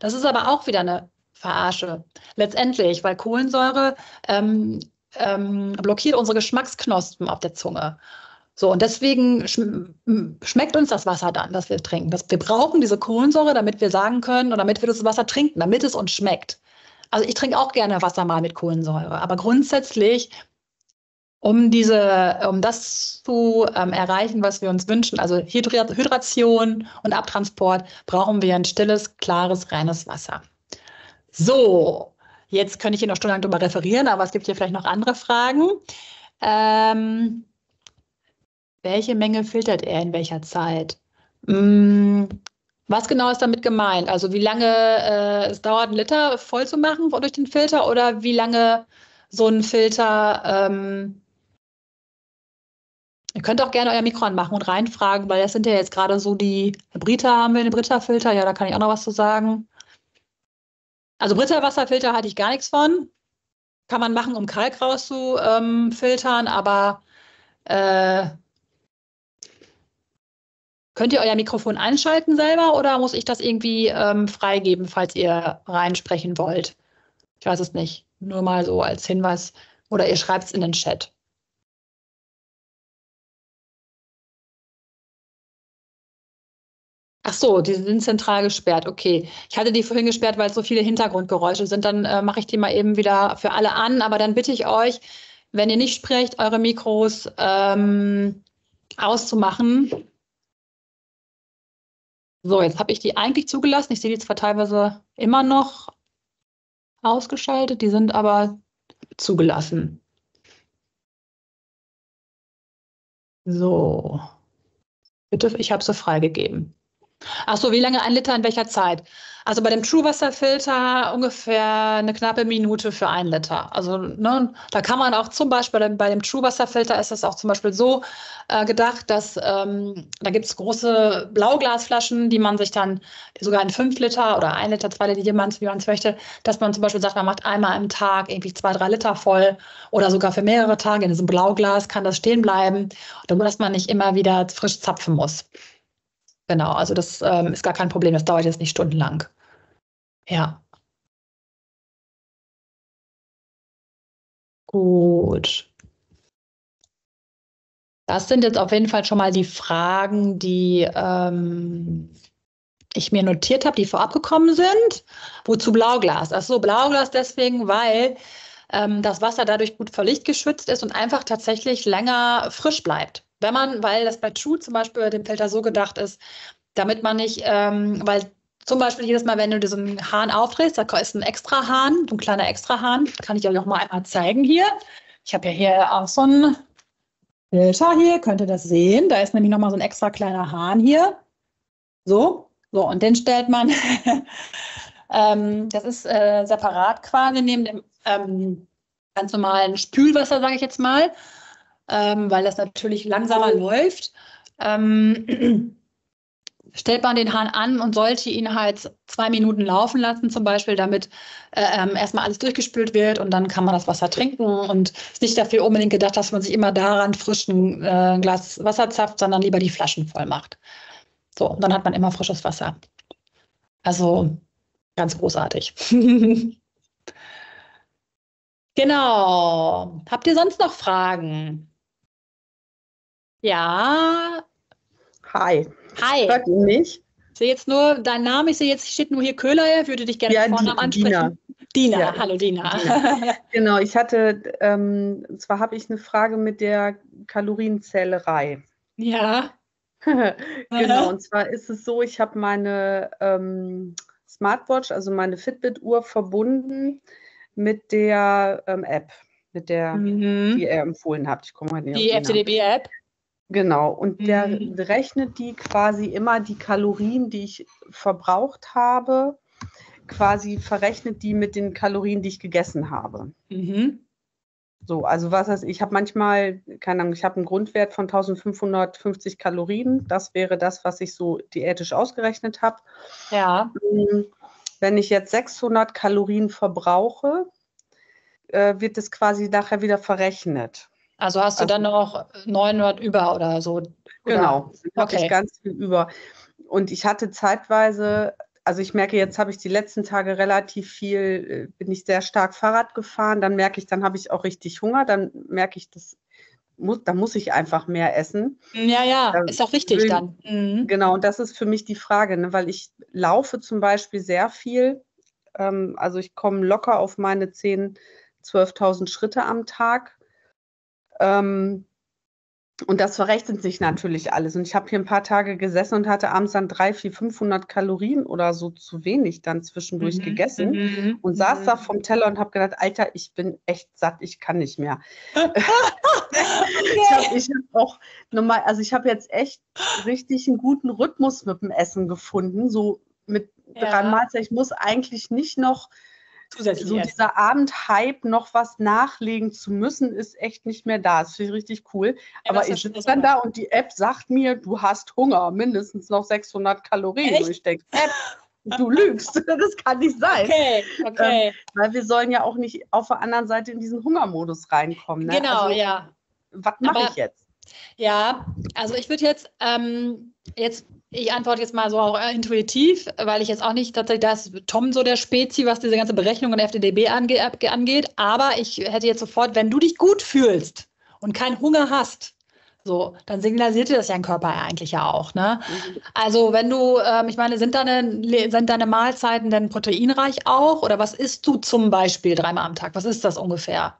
S1: Das ist aber auch wieder eine Verarsche. Letztendlich, weil Kohlensäure ähm, ähm, blockiert unsere Geschmacksknospen auf der Zunge. So, und deswegen schmeckt uns das Wasser dann, das wir trinken. Das, wir brauchen diese Kohlensäure, damit wir sagen können oder damit wir das Wasser trinken, damit es uns schmeckt. Also ich trinke auch gerne Wasser mal mit Kohlensäure, aber grundsätzlich, um diese, um das zu ähm, erreichen, was wir uns wünschen, also Hydra Hydration und Abtransport, brauchen wir ein stilles, klares, reines Wasser. So, Jetzt könnte ich hier noch stundenlang darüber referieren, aber es gibt hier vielleicht noch andere Fragen. Ähm, welche Menge filtert er in welcher Zeit? Hm, was genau ist damit gemeint? Also wie lange äh, es dauert, einen Liter voll zu machen durch den Filter oder wie lange so ein Filter ähm, Ihr könnt auch gerne euer Mikro anmachen und reinfragen, weil das sind ja jetzt gerade so die Brita haben wir den Brita-Filter, ja, da kann ich auch noch was zu sagen. Also Brita-Wasserfilter hatte ich gar nichts von. Kann man machen, um Kalk rauszufiltern, ähm, aber äh, könnt ihr euer Mikrofon einschalten selber oder muss ich das irgendwie ähm, freigeben, falls ihr reinsprechen wollt? Ich weiß es nicht. Nur mal so als Hinweis. Oder ihr schreibt es in den Chat. Ach so, die sind zentral gesperrt. Okay. Ich hatte die vorhin gesperrt, weil es so viele Hintergrundgeräusche sind. Dann äh, mache ich die mal eben wieder für alle an. Aber dann bitte ich euch, wenn ihr nicht sprecht, eure Mikros ähm, auszumachen. So, jetzt habe ich die eigentlich zugelassen. Ich sehe die zwar teilweise immer noch ausgeschaltet, die sind aber zugelassen. So. Bitte, ich habe sie freigegeben. Ach so, wie lange ein Liter in welcher Zeit? Also bei dem True-Wasserfilter ungefähr eine knappe Minute für ein Liter. Also ne, da kann man auch zum Beispiel bei dem True-Wasserfilter ist es auch zum Beispiel so äh, gedacht, dass ähm, da gibt es große Blauglasflaschen, die man sich dann sogar in fünf Liter oder ein Liter, zwei Liter, wie man es möchte, dass man zum Beispiel sagt, man macht einmal im Tag irgendwie zwei, drei Liter voll oder sogar für mehrere Tage in diesem Blauglas kann das stehen bleiben, dass man nicht immer wieder frisch zapfen muss. Genau, also das ähm, ist gar kein Problem, das dauert jetzt nicht stundenlang. Ja. Gut. Das sind jetzt auf jeden Fall schon mal die Fragen, die ähm, ich mir notiert habe, die vorab gekommen sind. Wozu Blauglas? Ach so, Blauglas deswegen, weil ähm, das Wasser dadurch gut vor Licht geschützt ist und einfach tatsächlich länger frisch bleibt. Wenn man, weil das bei True zum Beispiel dem Filter so gedacht ist, damit man nicht, ähm, weil zum Beispiel jedes Mal, wenn du diesen Hahn aufdrehst, da ist ein extra Hahn, ein kleiner extra Hahn, kann ich euch auch mal einmal zeigen hier. Ich habe ja hier auch so einen Filter hier, könnt ihr das sehen. Da ist nämlich nochmal so ein extra kleiner Hahn hier. So, so, und den stellt man, <laughs> ähm, das ist äh, separat quasi neben dem ähm, ganz normalen Spülwasser, sage ich jetzt mal ähm, weil das natürlich langsamer läuft. Ähm, <clears throat> stellt man den Hahn an und sollte ihn halt zwei Minuten laufen lassen, zum Beispiel, damit äh, ähm, erstmal alles durchgespült wird und dann kann man das Wasser trinken und ist nicht dafür unbedingt gedacht, dass man sich immer daran frischen äh, Glas Wasser zapft, sondern lieber die Flaschen voll macht. So, und dann hat man immer frisches Wasser. Also ganz großartig. <laughs> genau. Habt ihr sonst noch Fragen? Ja.
S2: Hi.
S1: Hi.
S2: Hört ihr mich?
S1: Ich sehe jetzt nur deinen Namen, ich sehe jetzt, steht nur hier Köhler, er würde dich gerne ja, Vornamen ansprechen. Dina. Dina, ja. hallo Dina. Dina. <laughs>
S2: genau, ich hatte, ähm, zwar habe ich eine Frage mit der Kalorienzählerei.
S1: Ja. <laughs>
S2: genau, und zwar ist es so, ich habe meine ähm, Smartwatch, also meine Fitbit-Uhr verbunden mit der ähm, App, mit der, mhm. die ihr empfohlen habt. Ich komme
S1: mal näher. Die FTDB-App?
S2: Genau, und der mhm. rechnet die quasi immer die Kalorien, die ich verbraucht habe, quasi verrechnet die mit den Kalorien, die ich gegessen habe. Mhm. So, also was heißt, ich habe manchmal, keine Ahnung, ich habe einen Grundwert von 1550 Kalorien. Das wäre das, was ich so diätisch ausgerechnet habe.
S1: Ja.
S2: Ähm, wenn ich jetzt 600 Kalorien verbrauche, äh, wird es quasi nachher wieder verrechnet.
S1: Also hast du also, dann noch 900 über oder so? Oder?
S2: Genau, okay. ich ganz viel über. Und ich hatte zeitweise, also ich merke, jetzt habe ich die letzten Tage relativ viel, äh, bin ich sehr stark Fahrrad gefahren, dann merke ich, dann habe ich auch richtig Hunger, dann merke ich, das muss, da muss ich einfach mehr essen.
S1: Ja, ja, da ist auch richtig will, dann.
S2: Mhm. Genau, und das ist für mich die Frage, ne, weil ich laufe zum Beispiel sehr viel. Ähm, also ich komme locker auf meine 10.000, 12.000 Schritte am Tag. Ähm, Und das verrechnet sich natürlich alles. Und ich habe hier ein paar Tage gesessen und hatte abends dann 300, 400, 500 Kalorien oder so zu wenig dann zwischendurch mhm. gegessen mhm. und saß da mhm. vom Teller und habe gedacht, Alter, ich bin echt satt, ich kann nicht mehr. <laughs> ich habe hab auch normal, also ich habe jetzt echt richtig einen guten Rhythmus mit dem Essen gefunden, so mit ja. drei Mahlzeiten. Ich muss eigentlich nicht noch zusätzlich so dieser Abendhype noch was nachlegen zu müssen, ist echt nicht mehr da. Das finde ich richtig cool. Ja, Aber ich sitze dann da und die App sagt mir, du hast Hunger, mindestens noch 600 Kalorien. Echt? Und ich denke, App, <laughs> du lügst. <laughs> Das kann nicht sein. Okay, okay. Ähm, weil wir sollen ja auch nicht auf der anderen Seite in diesen Hungermodus reinkommen.
S1: Ne? Genau, also, ja.
S2: Was mache ich jetzt?
S1: Ja, also ich würde jetzt, ähm, jetzt ich antworte jetzt mal so auch intuitiv, weil ich jetzt auch nicht tatsächlich, da ist Tom so der Spezi, was diese ganze Berechnung in FDDB ange angeht. Aber ich hätte jetzt sofort, wenn du dich gut fühlst und keinen Hunger hast, so, dann signalisiert dir das ja ein Körper eigentlich ja auch. Ne? Mhm. Also wenn du, ähm, ich meine, sind deine, sind deine Mahlzeiten denn proteinreich auch? Oder was isst du zum Beispiel dreimal am Tag? Was ist das ungefähr?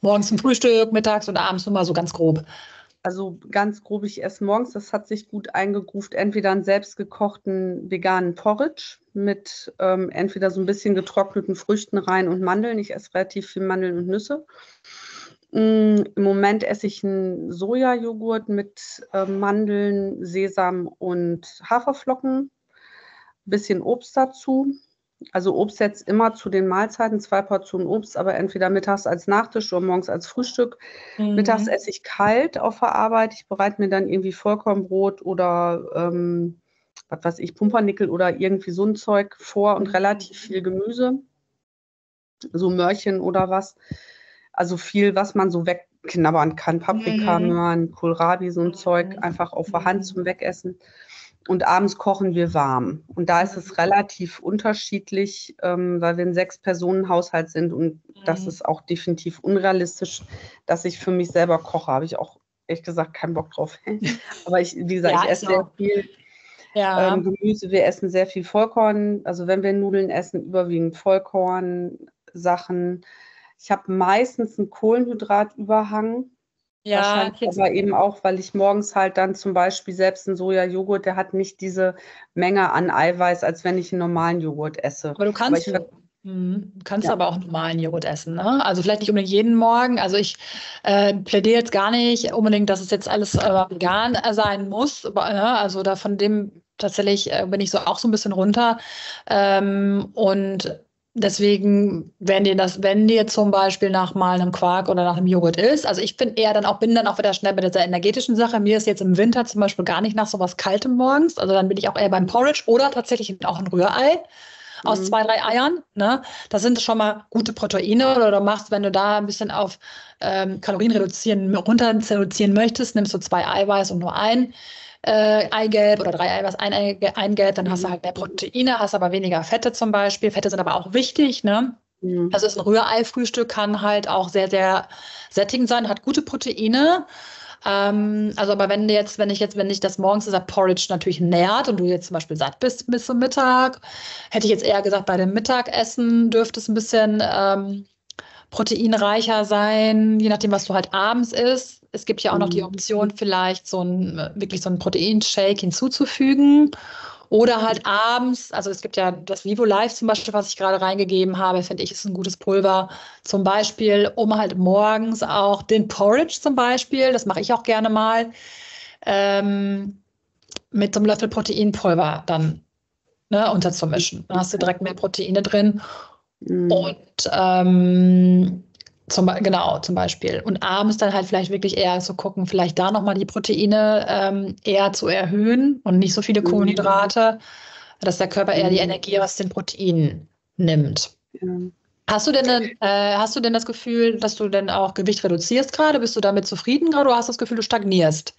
S1: Morgens zum Frühstück, mittags und abends nur mal so ganz grob.
S2: Also ganz grob, ich esse morgens, das hat sich gut eingegruft, entweder einen selbstgekochten veganen Porridge mit ähm, entweder so ein bisschen getrockneten Früchten rein und Mandeln. Ich esse relativ viel Mandeln und Nüsse. Mm, Im Moment esse ich einen Sojajoghurt mit äh, Mandeln, Sesam und Haferflocken. Bisschen Obst dazu. Also Obst jetzt immer zu den Mahlzeiten, zwei Portionen Obst, aber entweder mittags als Nachtisch oder morgens als Frühstück. Mhm. Mittags esse ich kalt auf der Arbeit. Ich bereite mir dann irgendwie Vollkornbrot oder ähm, was weiß ich, Pumpernickel oder irgendwie so ein Zeug vor und mhm. relativ viel Gemüse. So Mörchen oder was. Also viel, was man so wegknabbern kann. Paprika, mhm. Möhren, Kohlrabi, so ein Zeug, mhm. einfach auf der Hand mhm. zum Wegessen und abends kochen wir warm. Und da ist es relativ unterschiedlich, ähm, weil wir ein Sechs-Personen-Haushalt sind und mhm. das ist auch definitiv unrealistisch, dass ich für mich selber koche. Habe ich auch ehrlich gesagt keinen Bock drauf. <laughs> <laughs> Aber ich, wie gesagt, ja, ich esse sehr viel ja. ähm, Gemüse. Wir essen sehr viel Vollkorn. Also wenn wir Nudeln essen, überwiegend Vollkorn-Sachen. Ich habe meistens einen Kohlenhydratüberhang. Ja, aber eben auch, weil ich morgens halt dann zum Beispiel selbst einen Soja-Joghurt, der hat nicht diese Menge an Eiweiß, als wenn ich einen normalen Joghurt esse.
S1: Aber du kannst, aber mhm. Du kannst ja. aber auch normalen Joghurt essen. Ne? Also vielleicht nicht unbedingt jeden Morgen. Also ich äh, plädiere jetzt gar nicht unbedingt, dass es jetzt alles äh, vegan sein muss. Aber, ne? Also da von dem tatsächlich äh, bin ich so auch so ein bisschen runter. Ähm, und Deswegen, wenn dir das, wenn dir zum Beispiel nach mal einem Quark oder nach einem Joghurt ist, also ich bin eher dann auch, bin dann auch wieder schnell bei dieser energetischen Sache. Mir ist jetzt im Winter zum Beispiel gar nicht nach sowas Kaltem morgens. Also dann bin ich auch eher beim Porridge oder tatsächlich auch ein Rührei aus mhm. zwei, drei Eiern. Ne? Das sind schon mal gute Proteine. Oder du machst, wenn du da ein bisschen auf ähm, Kalorien reduzieren, runter reduzieren möchtest, nimmst du zwei Eiweiß und nur ein äh, Eigelb oder drei Eiweiß, ein Eigelb, dann hast du halt mehr Proteine, hast aber weniger Fette zum Beispiel. Fette sind aber auch wichtig, ne? Mhm. Also ein Rührei-Frühstück kann halt auch sehr, sehr sättigend sein, hat gute Proteine. Ähm, also, aber wenn jetzt, wenn ich jetzt, wenn ich das morgens dieser Porridge natürlich nährt und du jetzt zum Beispiel satt bist bis zum Mittag, hätte ich jetzt eher gesagt, bei dem Mittagessen dürfte es ein bisschen ähm, proteinreicher sein, je nachdem, was du halt abends isst. Es gibt ja auch noch die mhm. Option, vielleicht so ein, wirklich so einen Proteinshake hinzuzufügen. Oder halt abends, also es gibt ja das Vivo Live zum Beispiel, was ich gerade reingegeben habe, finde ich, ist ein gutes Pulver. Zum Beispiel, um halt morgens auch den Porridge zum Beispiel, das mache ich auch gerne mal, ähm, mit so einem Löffel Proteinpulver dann ne, unterzumischen. Dann hast du direkt mehr Proteine drin. Mhm. Und ähm, zum, genau, zum Beispiel. Und abends dann halt vielleicht wirklich eher zu gucken, vielleicht da nochmal die Proteine ähm, eher zu erhöhen und nicht so viele mhm. Kohlenhydrate, dass der Körper eher die mhm. Energie aus den Proteinen nimmt. Ja. Hast du, denn, äh, hast du denn das Gefühl, dass du denn auch Gewicht reduzierst gerade? Bist du damit zufrieden gerade oder hast du das Gefühl, du stagnierst?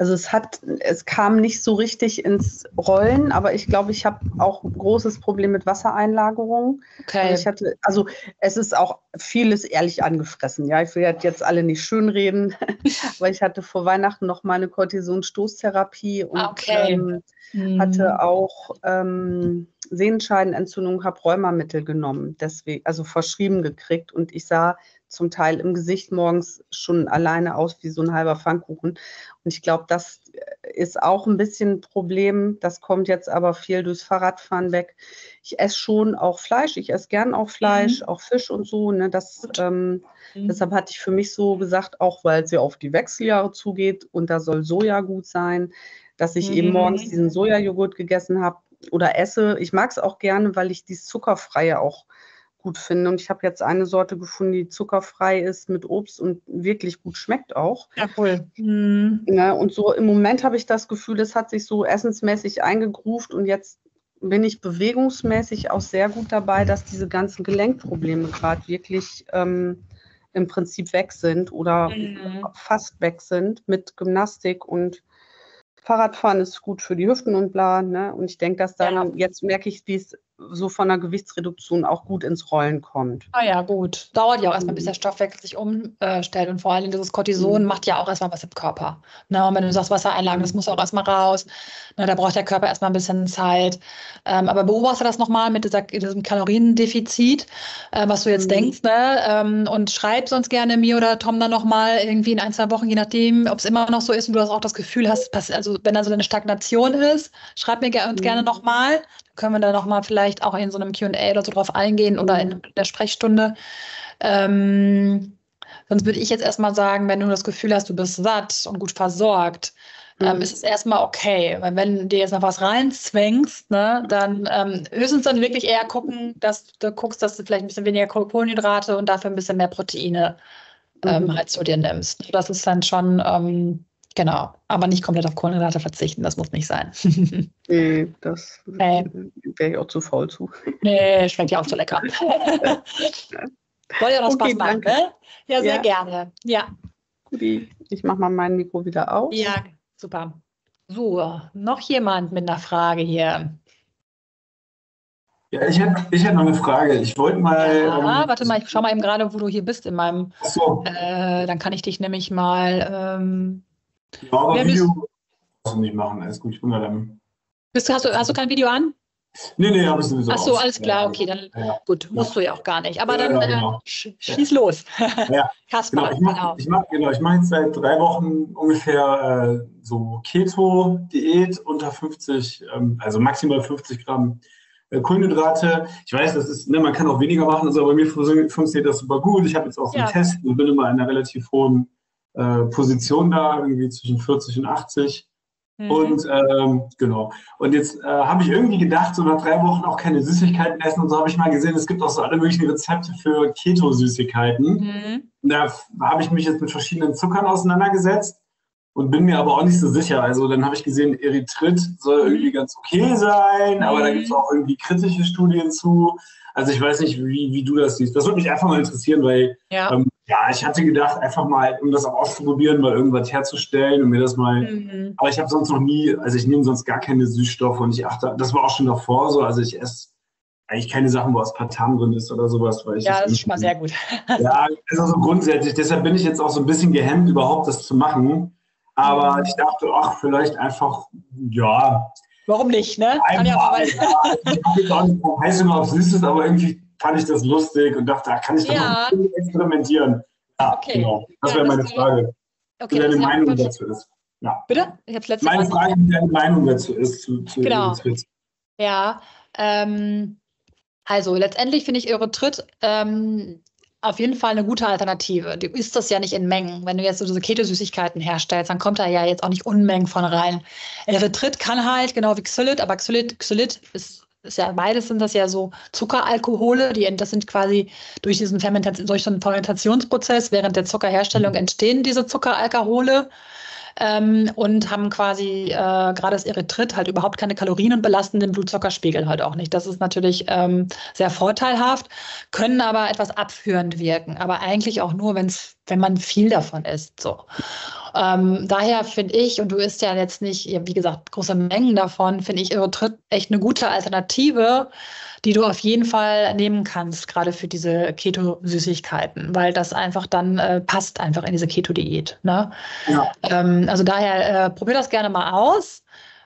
S2: Also es hat, es kam nicht so richtig ins Rollen, aber ich glaube, ich habe auch ein großes Problem mit Wassereinlagerung. Okay. Also ich hatte, also es ist auch vieles ehrlich angefressen. Ja, ich will jetzt alle nicht schönreden, <laughs> weil ich hatte vor Weihnachten noch mal eine Cortison-Stoßtherapie und okay. ähm, hm. hatte auch ähm, Sehenscheidenentzündung, habe Rheumamittel genommen, deswegen, also verschrieben gekriegt und ich sah zum Teil im Gesicht morgens schon alleine aus wie so ein halber Pfannkuchen. Und ich glaube, das ist auch ein bisschen ein Problem. Das kommt jetzt aber viel durchs Fahrradfahren weg. Ich esse schon auch Fleisch. Ich esse gern auch Fleisch, mhm. auch Fisch und so. Ne? Das, ähm, mhm. Deshalb hatte ich für mich so gesagt, auch weil es ja auf die Wechseljahre zugeht und da soll Soja gut sein, dass ich mhm. eben morgens diesen Sojajoghurt gegessen habe oder esse. Ich mag es auch gerne, weil ich dieses Zuckerfreie auch gut finde. Und ich habe jetzt eine Sorte gefunden, die zuckerfrei ist mit Obst und wirklich gut schmeckt auch.
S1: Ja, cool.
S2: Mhm. Ja, und so im Moment habe ich das Gefühl, das hat sich so essensmäßig eingegruft und jetzt bin ich bewegungsmäßig auch sehr gut dabei, dass diese ganzen Gelenkprobleme gerade wirklich ähm, im Prinzip weg sind oder mhm. fast weg sind mit Gymnastik und Fahrradfahren ist gut für die Hüften und bla. Ne? Und ich denke, dass dann, ja. jetzt merke ich, wie es so von der Gewichtsreduktion auch gut ins Rollen kommt.
S1: Ah ja, gut. Dauert ja auch erstmal, bis der Stoffwechsel sich umstellt. Und vor allem dieses Cortison mhm. macht ja auch erstmal was im Körper. Ne? Und wenn du sagst, Wassereinlagen, das muss auch erstmal raus. Ne? Da braucht der Körper erstmal ein bisschen Zeit. Ähm, aber beobachte das nochmal mit dieser, diesem Kaloriendefizit, äh, was du jetzt mhm. denkst. Ne? Ähm, und schreib sonst gerne mir oder Tom dann nochmal irgendwie in ein, zwei Wochen, je nachdem, ob es immer noch so ist und du hast auch das Gefühl hast, also wenn da so eine Stagnation ist, schreib mir ger mhm. gerne nochmal können wir da nochmal vielleicht auch in so einem QA oder so drauf eingehen oder in der Sprechstunde. Ähm, sonst würde ich jetzt erstmal sagen, wenn du das Gefühl hast, du bist satt und gut versorgt, ähm, mhm. ist es erstmal okay. Weil wenn du dir jetzt noch was reinzwängst, ne, dann ähm, höchstens dann wirklich eher gucken, dass du guckst, dass du vielleicht ein bisschen weniger Kohlenhydrate und dafür ein bisschen mehr Proteine ähm, mhm. halt zu dir nimmst. Das ist dann schon ähm, Genau, aber nicht komplett auf Kohlenhydrate verzichten, das muss nicht sein. <laughs>
S2: nee, das äh, wäre ich auch zu faul zu.
S1: Nee, schmeckt ja auch zu lecker. <laughs> Soll ja noch okay, Spaß machen, ne? Ja, sehr ja. gerne. Ja.
S2: Guti, ich mache mal mein Mikro wieder auf.
S1: Ja, super. So, noch jemand mit einer Frage hier.
S3: Ja, ich hätte, ich noch eine Frage. Ich wollte mal.
S1: Ja, ähm, warte mal, ich schau mal eben gerade, wo du hier bist in meinem. Ach so. Äh, dann kann ich dich nämlich mal. Ähm,
S3: ja, aber Wer Video brauchst du nicht machen. Alles gut, ich bin gerade
S1: Bist du, hast, du, hast du kein Video an?
S3: Nee, nee, habe ich sowieso.
S1: Ach so, alles klar, okay, dann ja. gut, musst du ja auch gar nicht. Aber dann ja, genau. äh, sch schieß los.
S3: Ja, <laughs> Kasper, genau. Ich mache genau. mach, genau, ich mach jetzt seit drei Wochen ungefähr äh, so Keto-Diät unter 50, ähm, also maximal 50 Gramm äh, Kohlenhydrate. Ich weiß, das ist, ne, man kann auch weniger machen, also bei mir funktioniert das super gut. Ich habe jetzt auch so einen Test und bin immer in einer relativ hohen äh, Position da, irgendwie zwischen 40 und 80. Mhm. Und ähm, genau. Und jetzt äh, habe ich irgendwie gedacht, so nach drei Wochen auch keine Süßigkeiten essen. Und so habe ich mal gesehen, es gibt auch so alle möglichen Rezepte für Keto-Süßigkeiten. Mhm. Da habe ich mich jetzt mit verschiedenen Zuckern auseinandergesetzt und bin mir aber auch nicht so sicher. Also dann habe ich gesehen, Erythrit soll mhm. irgendwie ganz okay sein, aber da gibt es auch irgendwie kritische Studien zu. Also ich weiß nicht, wie, wie du das siehst. Das würde mich einfach mal interessieren, weil ja. ähm, ja, ich hatte gedacht, einfach mal, um das auch auszuprobieren, mal irgendwas herzustellen und mir das mal. Mhm. Aber ich habe sonst noch nie, also ich nehme sonst gar keine Süßstoffe und ich achte, das war auch schon davor so, also ich esse eigentlich keine Sachen, wo Aspartam drin ist oder sowas. Weil ich
S1: ja, das ist schon mal sehr gut.
S3: ja, also so grundsätzlich. Deshalb bin ich jetzt auch so ein bisschen gehemmt, überhaupt das zu machen. Aber mhm. ich dachte, ach, vielleicht einfach, ja.
S1: Warum nicht, ne?
S3: Einfach, Kann ja mal. Ja, ich habe jetzt auch nicht heiß immer auf Süßes, aber irgendwie fand ich das lustig und dachte, da kann ich doch ja. mal experimentieren. Ja, okay. genau. Das ja, wäre meine Frage. Okay, wie deine Meinung dazu ist.
S1: Ja. Bitte? Ich habe letzte
S3: Meine Frage, wie deine Meinung dazu ist. Zu,
S1: zu genau. Ja, ähm, also letztendlich finde ich Erythrit ähm, auf jeden Fall eine gute Alternative. Du isst das ja nicht in Mengen. Wenn du jetzt so diese Ketosüßigkeiten herstellst, dann kommt da ja jetzt auch nicht Unmengen von rein. Erythrit kann halt, genau wie Xylit, aber Xylit, Xylit ist ist ja beides sind das ja so Zuckeralkohole, die das sind quasi durch diesen Fermentation, durch so einen Fermentationsprozess während der Zuckerherstellung mhm. entstehen diese Zuckeralkohole ähm, und haben quasi äh, gerade das Erythrit halt überhaupt keine Kalorien und belasten den Blutzuckerspiegel halt auch nicht. Das ist natürlich ähm, sehr vorteilhaft, können aber etwas abführend wirken, aber eigentlich auch nur, wenn's, wenn man viel davon isst. So. Ähm, daher finde ich, und du isst ja jetzt nicht, wie gesagt, große Mengen davon, finde ich Erythrit echt eine gute Alternative, die du auf jeden Fall nehmen kannst, gerade für diese Keto-Süßigkeiten, weil das einfach dann äh, passt einfach in diese Keto-Diät. Ne? Ja. Ähm, also daher äh, probier das gerne mal aus.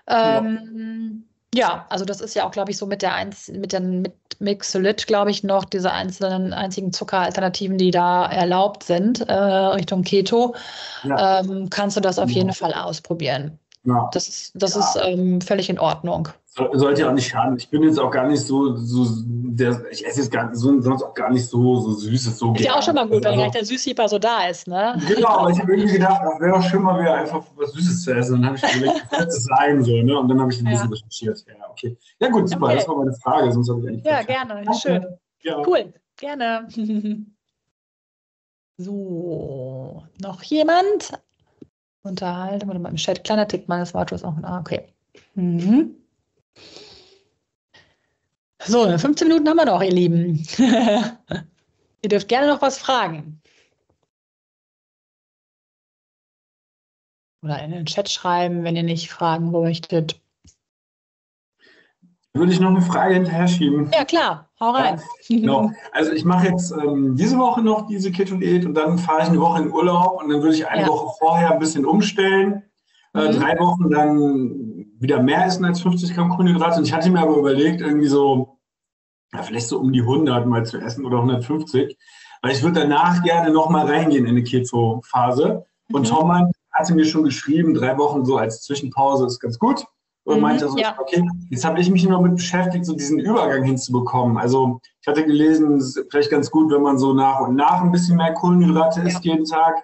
S1: Ähm, Ja, also das ist ja auch, glaube ich, so mit der Einz mit den mit Mixolit, glaube ich, noch diese einzelnen einzigen Zuckeralternativen, die da erlaubt sind äh, Richtung Keto, ja. ähm, kannst du das auf ja. jeden Fall ausprobieren. Ja. Das ist, das ist ähm, völlig in Ordnung
S3: sollte ja auch nicht schaden. Ich bin jetzt auch gar nicht so, so der, ich esse jetzt gar, so, sonst auch gar nicht so, so süßes. So
S1: ist ja auch schon mal gut, wenn also, gleich der Süßhieber so da ist, ne?
S3: Genau, aber ich habe irgendwie gedacht, ach, wäre auch schön mal wieder einfach was Süßes zu essen. Und dann habe ich überlegt, was das sein soll, ne? Und dann habe ich ein bisschen ja. recherchiert. Ja, okay. Ja, gut, super. Okay. Das war meine Frage, sonst habe ich eigentlich.
S1: Ja, gerne. Okay. Schön. Ja. Cool. Gerne. <laughs> so, noch jemand? Unterhalten, warte mal im Chat. Kleiner Tick meines Wortes auch. Ah, okay. Mhm. So, 15 Minuten haben wir noch, ihr Lieben. <laughs> ihr dürft gerne noch was fragen. Oder in den Chat schreiben, wenn ihr nicht fragen möchtet.
S3: Würde ich noch eine Frage hinterher schieben?
S1: Ja, klar, hau rein.
S3: Ja, genau. Also ich mache jetzt ähm, diese Woche noch diese Keto-Diät und dann fahre ich eine Woche in Urlaub und dann würde ich eine ja. Woche vorher ein bisschen umstellen. Äh, mhm. drei Wochen dann wieder mehr essen als 50 Gramm Kohlenhydrate. Und ich hatte mir aber überlegt, irgendwie so, ja, vielleicht so um die 100 mal zu essen oder 150, weil ich würde danach gerne nochmal reingehen in eine Keto-Phase. Und mhm. Tom hatte mir schon geschrieben, drei Wochen so als Zwischenpause ist ganz gut. Und mhm, meinte so, ja. okay, jetzt habe ich mich nur damit beschäftigt, so diesen Übergang hinzubekommen. Also ich hatte gelesen, es ist vielleicht ganz gut, wenn man so nach und nach ein bisschen mehr Kohlenhydrate isst jeden Tag.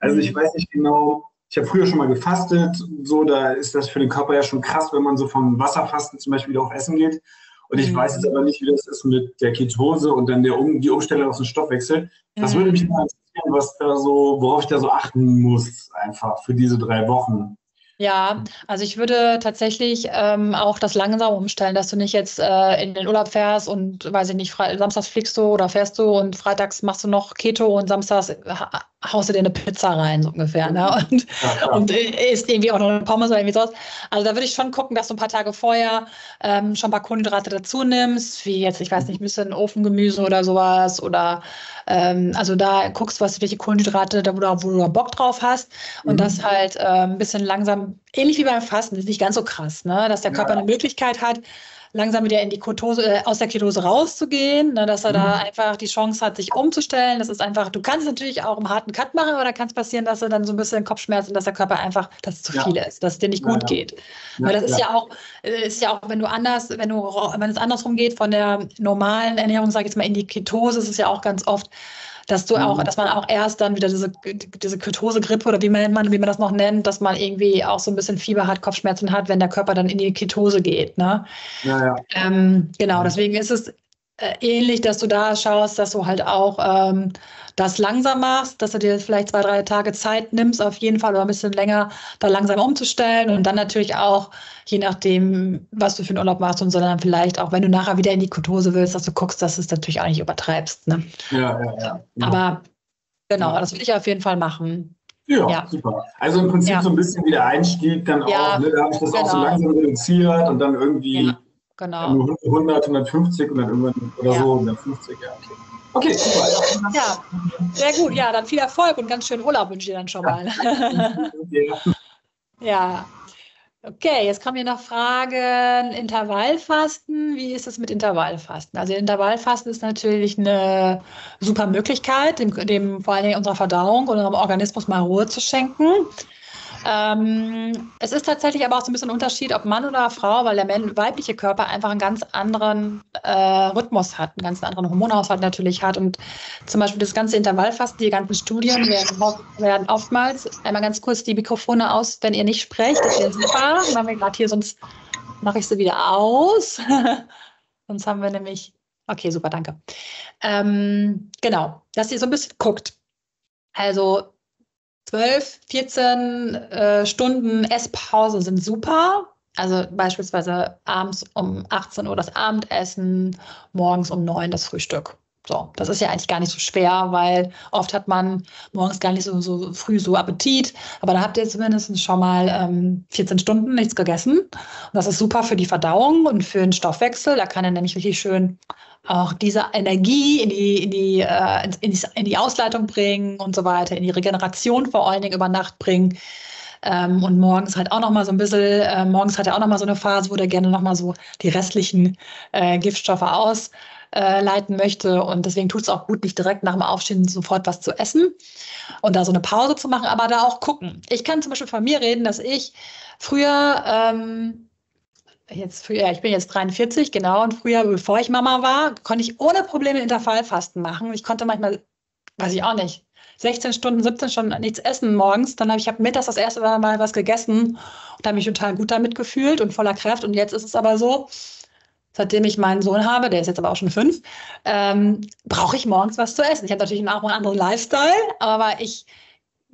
S3: Also ich mhm. weiß nicht genau, ich habe früher schon mal gefastet, so da ist das für den Körper ja schon krass, wenn man so vom Wasserfasten zum Beispiel wieder auf Essen geht. Und ich mhm. weiß jetzt aber nicht, wie das ist mit der Ketose und dann der um, die Umstellung auf den Stoffwechsel. Das mhm. würde mich mal interessieren, was da so, worauf ich da so achten muss, einfach für diese drei Wochen.
S1: Ja, also ich würde tatsächlich ähm, auch das langsam umstellen, dass du nicht jetzt äh, in den Urlaub fährst und, weiß ich nicht, samstags fliegst du oder fährst du und freitags machst du noch Keto und samstags haust du dir eine Pizza rein, so ungefähr, ne? Und, ja, und isst irgendwie auch noch eine Pommes oder irgendwie sowas. Also da würde ich schon gucken, dass du ein paar Tage vorher ähm, schon ein paar Kohlenhydrate dazu nimmst, wie jetzt, ich weiß nicht, ein bisschen Ofengemüse oder sowas oder ähm, also da guckst, was welche Kohlenhydrate, da wo du, wo du Bock drauf hast und mhm. das halt äh, ein bisschen langsam, ähnlich wie beim Fasten, das ist nicht ganz so krass, ne? Dass der Körper ja. eine Möglichkeit hat, langsam wieder in die Ketose, äh, aus der Ketose rauszugehen, ne, dass er mhm. da einfach die Chance hat, sich umzustellen. Das ist einfach, du kannst natürlich auch einen harten Cut machen, aber da kann es passieren, dass er dann so ein bisschen Kopfschmerzen, dass der Körper einfach, dass es zu ja. viel ist, dass es dir nicht gut ja, geht. Weil das ist ja auch, äh, ist ja auch, wenn du anders, wenn du, wenn es andersrum geht von der normalen Ernährung, sag ich jetzt mal, in die Ketose, ist es ja auch ganz oft, dass du auch, mhm. dass man auch erst dann wieder diese, diese Ketose-Grippe oder wie man, wie man das noch nennt, dass man irgendwie auch so ein bisschen Fieber hat, Kopfschmerzen hat, wenn der Körper dann in die Ketose geht. Ne? Ja, ja. Ähm, genau, deswegen ist es äh, ähnlich, dass du da schaust, dass du halt auch ähm, das langsam machst, dass du dir vielleicht zwei, drei Tage Zeit nimmst, auf jeden Fall oder ein bisschen länger da langsam umzustellen und dann natürlich auch, je nachdem, was du für einen Urlaub machst und so, dann vielleicht auch, wenn du nachher wieder in die Ketose willst, dass du guckst, dass du es natürlich auch nicht übertreibst. Ne? Ja, ja, ja. Genau. Aber genau, das will ich auf jeden Fall machen.
S3: Ja, ja, super. Also im Prinzip ja. so ein bisschen wie der Einstieg dann ja, auch, ne? da habe ich das genau. auch so genau. langsam reduziert und dann irgendwie ja, genau. nur 100, 150 und dann irgendwann oder so 150, ja, okay. Okay, super.
S1: Ja, sehr gut. Ja, dann viel Erfolg und ganz schönen Urlaub wünsche ich dir dann schon mal. <laughs> ja. Okay, jetzt kommen hier noch Fragen. Intervallfasten, wie ist es mit Intervallfasten? Also Intervallfasten ist natürlich eine super Möglichkeit, dem, dem vor allen Dingen unserer Verdauung und unserem Organismus mal Ruhe zu schenken. Ähm, es ist tatsächlich aber auch so ein bisschen ein Unterschied, ob Mann oder Frau, weil der weibliche Körper einfach einen ganz anderen äh, Rhythmus hat, einen ganz anderen Hormonhaushalt natürlich hat. Und zum Beispiel das ganze Intervallfasten, die ganzen Studien werden, werden oftmals, einmal ganz kurz die Mikrofone aus, wenn ihr nicht sprecht, das wäre super. Machen wir gerade hier, sonst mache ich sie wieder aus. <laughs> sonst haben wir nämlich, okay, super, danke. Ähm, genau, dass ihr so ein bisschen guckt. Also 12, 14 äh, Stunden Esspause sind super. Also beispielsweise abends um 18 Uhr das Abendessen, morgens um 9 das Frühstück. So, das ist ja eigentlich gar nicht so schwer, weil oft hat man morgens gar nicht so, so früh so Appetit. Aber da habt ihr zumindest schon mal ähm, 14 Stunden nichts gegessen. Und das ist super für die Verdauung und für den Stoffwechsel. Da kann er nämlich richtig schön auch diese Energie in die, in die, äh, in die, in die Ausleitung bringen und so weiter, in die Regeneration vor allen Dingen über Nacht bringen. Ähm, und morgens halt auch noch mal so ein bisschen, äh, morgens hat er auch noch mal so eine Phase, wo der gerne noch mal so die restlichen äh, Giftstoffe ausleiten möchte. Und deswegen tut es auch gut, nicht direkt nach dem Aufstehen sofort was zu essen und da so eine Pause zu machen, aber da auch gucken. Ich kann zum Beispiel von mir reden, dass ich früher ähm, jetzt früher, ich bin jetzt 43, genau, und früher, bevor ich Mama war, konnte ich ohne Probleme Intervallfasten machen. Ich konnte manchmal, weiß ich auch nicht, 16 Stunden, 17 Stunden nichts essen morgens. Dann habe ich hab mittags das erste Mal was gegessen und habe mich total gut damit gefühlt und voller Kraft. Und jetzt ist es aber so, seitdem ich meinen Sohn habe, der ist jetzt aber auch schon fünf, ähm, brauche ich morgens was zu essen. Ich habe natürlich auch einen anderen Lifestyle, aber ich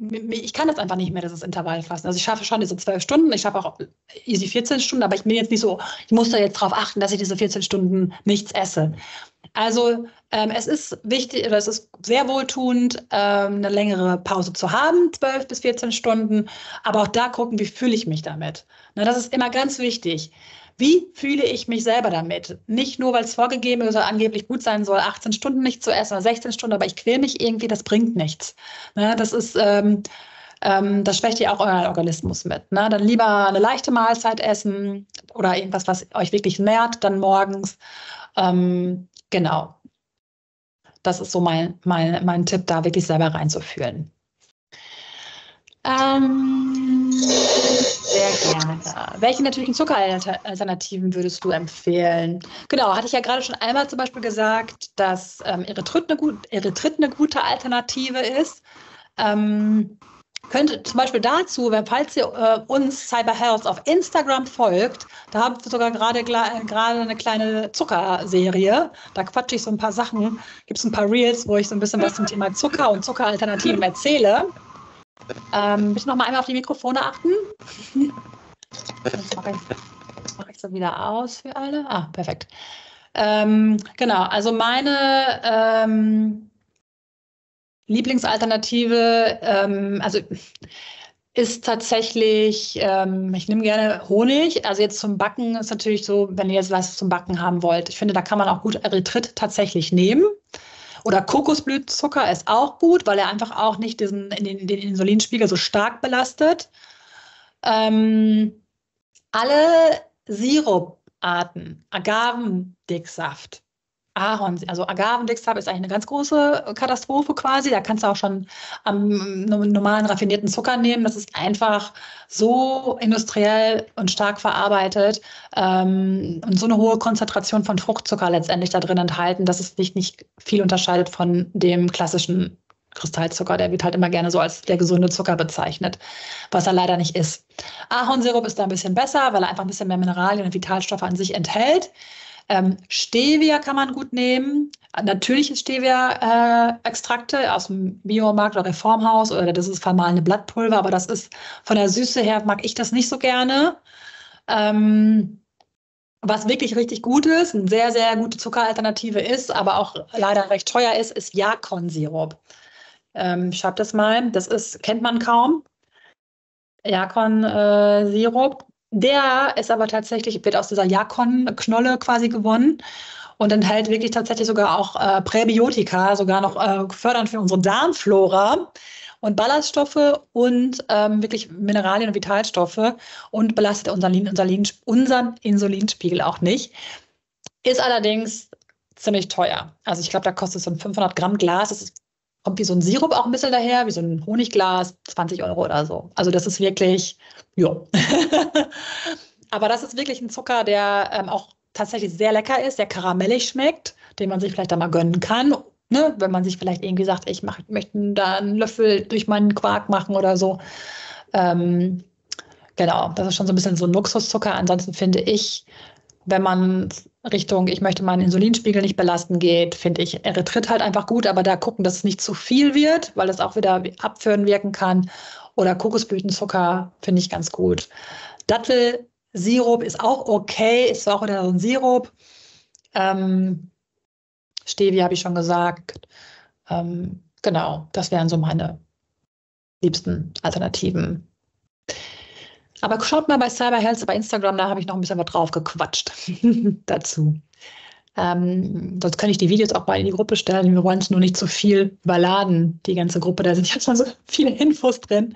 S1: ich kann das einfach nicht mehr, ist Intervallfasten. Also ich schaffe schon diese zwölf Stunden, ich schaffe auch easy 14 Stunden, aber ich bin jetzt nicht so, ich muss da jetzt darauf achten, dass ich diese 14 Stunden nichts esse. Also ähm, es ist wichtig, oder es ist sehr wohltuend, ähm, eine längere Pause zu haben, 12 bis 14 Stunden, aber auch da gucken, wie fühle ich mich damit. Na, das ist immer ganz wichtig. Wie fühle ich mich selber damit? Nicht nur, weil es vorgegeben ist oder angeblich gut sein soll, 18 Stunden nicht zu essen oder 16 Stunden, aber ich quäle mich irgendwie, das bringt nichts. Ne? Das ist, ähm, ähm, das schwächt ja auch euren Organismus mit. Ne? Dann lieber eine leichte Mahlzeit essen oder irgendwas, was euch wirklich nährt, dann morgens. Ähm, genau. Das ist so mein, mein, mein Tipp, da wirklich selber reinzufühlen. Ähm, sehr gerne. Welche natürlichen Zuckeralternativen würdest du empfehlen? Genau, hatte ich ja gerade schon einmal zum Beispiel gesagt, dass ähm, Erythrit, eine gut, Erythrit eine gute Alternative ist. Ähm, könnte zum Beispiel dazu, wenn falls ihr äh, uns Cyber Health auf Instagram folgt, da haben wir sogar gerade gerade eine kleine Zuckerserie. Da quatsche ich so ein paar Sachen, gibt es ein paar Reels, wo ich so ein bisschen was zum Thema Zucker und Zuckeralternativen erzähle. Ähm, bitte noch mal einmal auf die Mikrofone achten. Jetzt mache ich, mach ich so wieder aus für alle. Ah, perfekt. Ähm, genau, also meine ähm, Lieblingsalternative, ähm, also ist tatsächlich, ähm, ich nehme gerne Honig. Also jetzt zum Backen ist natürlich so, wenn ihr jetzt was zum Backen haben wollt. Ich finde, da kann man auch gut Erythrit tatsächlich nehmen. Oder Kokosblütenzucker ist auch gut, weil er einfach auch nicht diesen, den, den Insulinspiegel so stark belastet. Ähm, alle Siruparten, Agavendicksaft, Ahorn, also Agavendicksaft ist eigentlich eine ganz große Katastrophe quasi. Da kannst du auch schon am normalen raffinierten Zucker nehmen. Das ist einfach so industriell und stark verarbeitet ähm, und so eine hohe Konzentration von Fruchtzucker letztendlich da drin enthalten, dass es sich nicht viel unterscheidet von dem klassischen Kristallzucker, der wird halt immer gerne so als der gesunde Zucker bezeichnet, was er leider nicht ist. Ahornsirup ist da ein bisschen besser, weil er einfach ein bisschen mehr Mineralien und Vitalstoffe an sich enthält. Ähm, Stevia kann man gut nehmen. Natürliche Stevia-Extrakte äh, aus dem Biomarkt oder Reformhaus oder das ist vermahlene Blattpulver, aber das ist von der Süße her mag ich das nicht so gerne. Ähm, was wirklich richtig gut ist, eine sehr, sehr gute Zuckeralternative ist, aber auch leider recht teuer ist, ist Jakon-Sirup. Ähm, ich habe das mal, das ist, kennt man kaum. Jakon-Sirup. Der ist aber tatsächlich, wird aus dieser Jakon-Knolle quasi gewonnen und enthält wirklich tatsächlich sogar auch äh, Präbiotika, sogar noch äh, fördernd für unsere Darmflora und Ballaststoffe und ähm, wirklich Mineralien und Vitalstoffe und belastet unseren, unseren, unseren Insulinspiegel auch nicht. Ist allerdings ziemlich teuer. Also ich glaube, da kostet so ein 500 Gramm Glas, das ist, kommt wie so ein Sirup auch ein bisschen daher, wie so ein Honigglas, 20 Euro oder so. Also das ist wirklich ja. <laughs> Aber das ist wirklich ein Zucker, der ähm, auch tatsächlich sehr lecker ist, der karamellig schmeckt, den man sich vielleicht einmal gönnen kann. Ne? Wenn man sich vielleicht irgendwie sagt, ich mach, möchte da einen Löffel durch meinen Quark machen oder so. Ähm, genau, das ist schon so ein bisschen so ein Luxuszucker. Ansonsten finde ich, wenn man Richtung, ich möchte meinen Insulinspiegel nicht belasten geht, finde ich Erythrit halt einfach gut, aber da gucken, dass es nicht zu viel wird, weil das auch wieder abführen wirken kann. Oder Kokosblütenzucker finde ich ganz gut. Dattelsirup ist auch okay, ist auch wieder so ein Sirup. Ähm, Stevia habe ich schon gesagt. Ähm, genau, das wären so meine liebsten Alternativen. Aber schaut mal bei Cyber Health bei Instagram, da habe ich noch ein bisschen was drauf gequatscht <laughs> dazu. Ähm, sonst kann ich die Videos auch mal in die Gruppe stellen. Wir wollen es nur nicht zu viel überladen, die ganze Gruppe. Da sind ja schon so <laughs> viele Infos drin.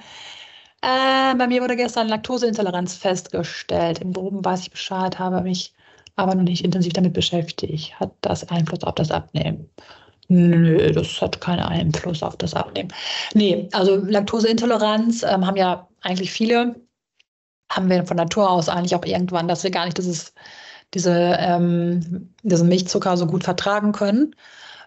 S1: Äh, bei mir wurde gestern Laktoseintoleranz festgestellt. Im Groben weiß ich Bescheid, habe mich aber noch nicht intensiv damit beschäftigt. Hat das Einfluss auf das Abnehmen? Nö, das hat keinen Einfluss auf das Abnehmen. Nee, also Laktoseintoleranz ähm, haben ja eigentlich viele. Haben wir von Natur aus eigentlich auch irgendwann, dass wir gar nicht dieses, diese, ähm, diesen Milchzucker so gut vertragen können.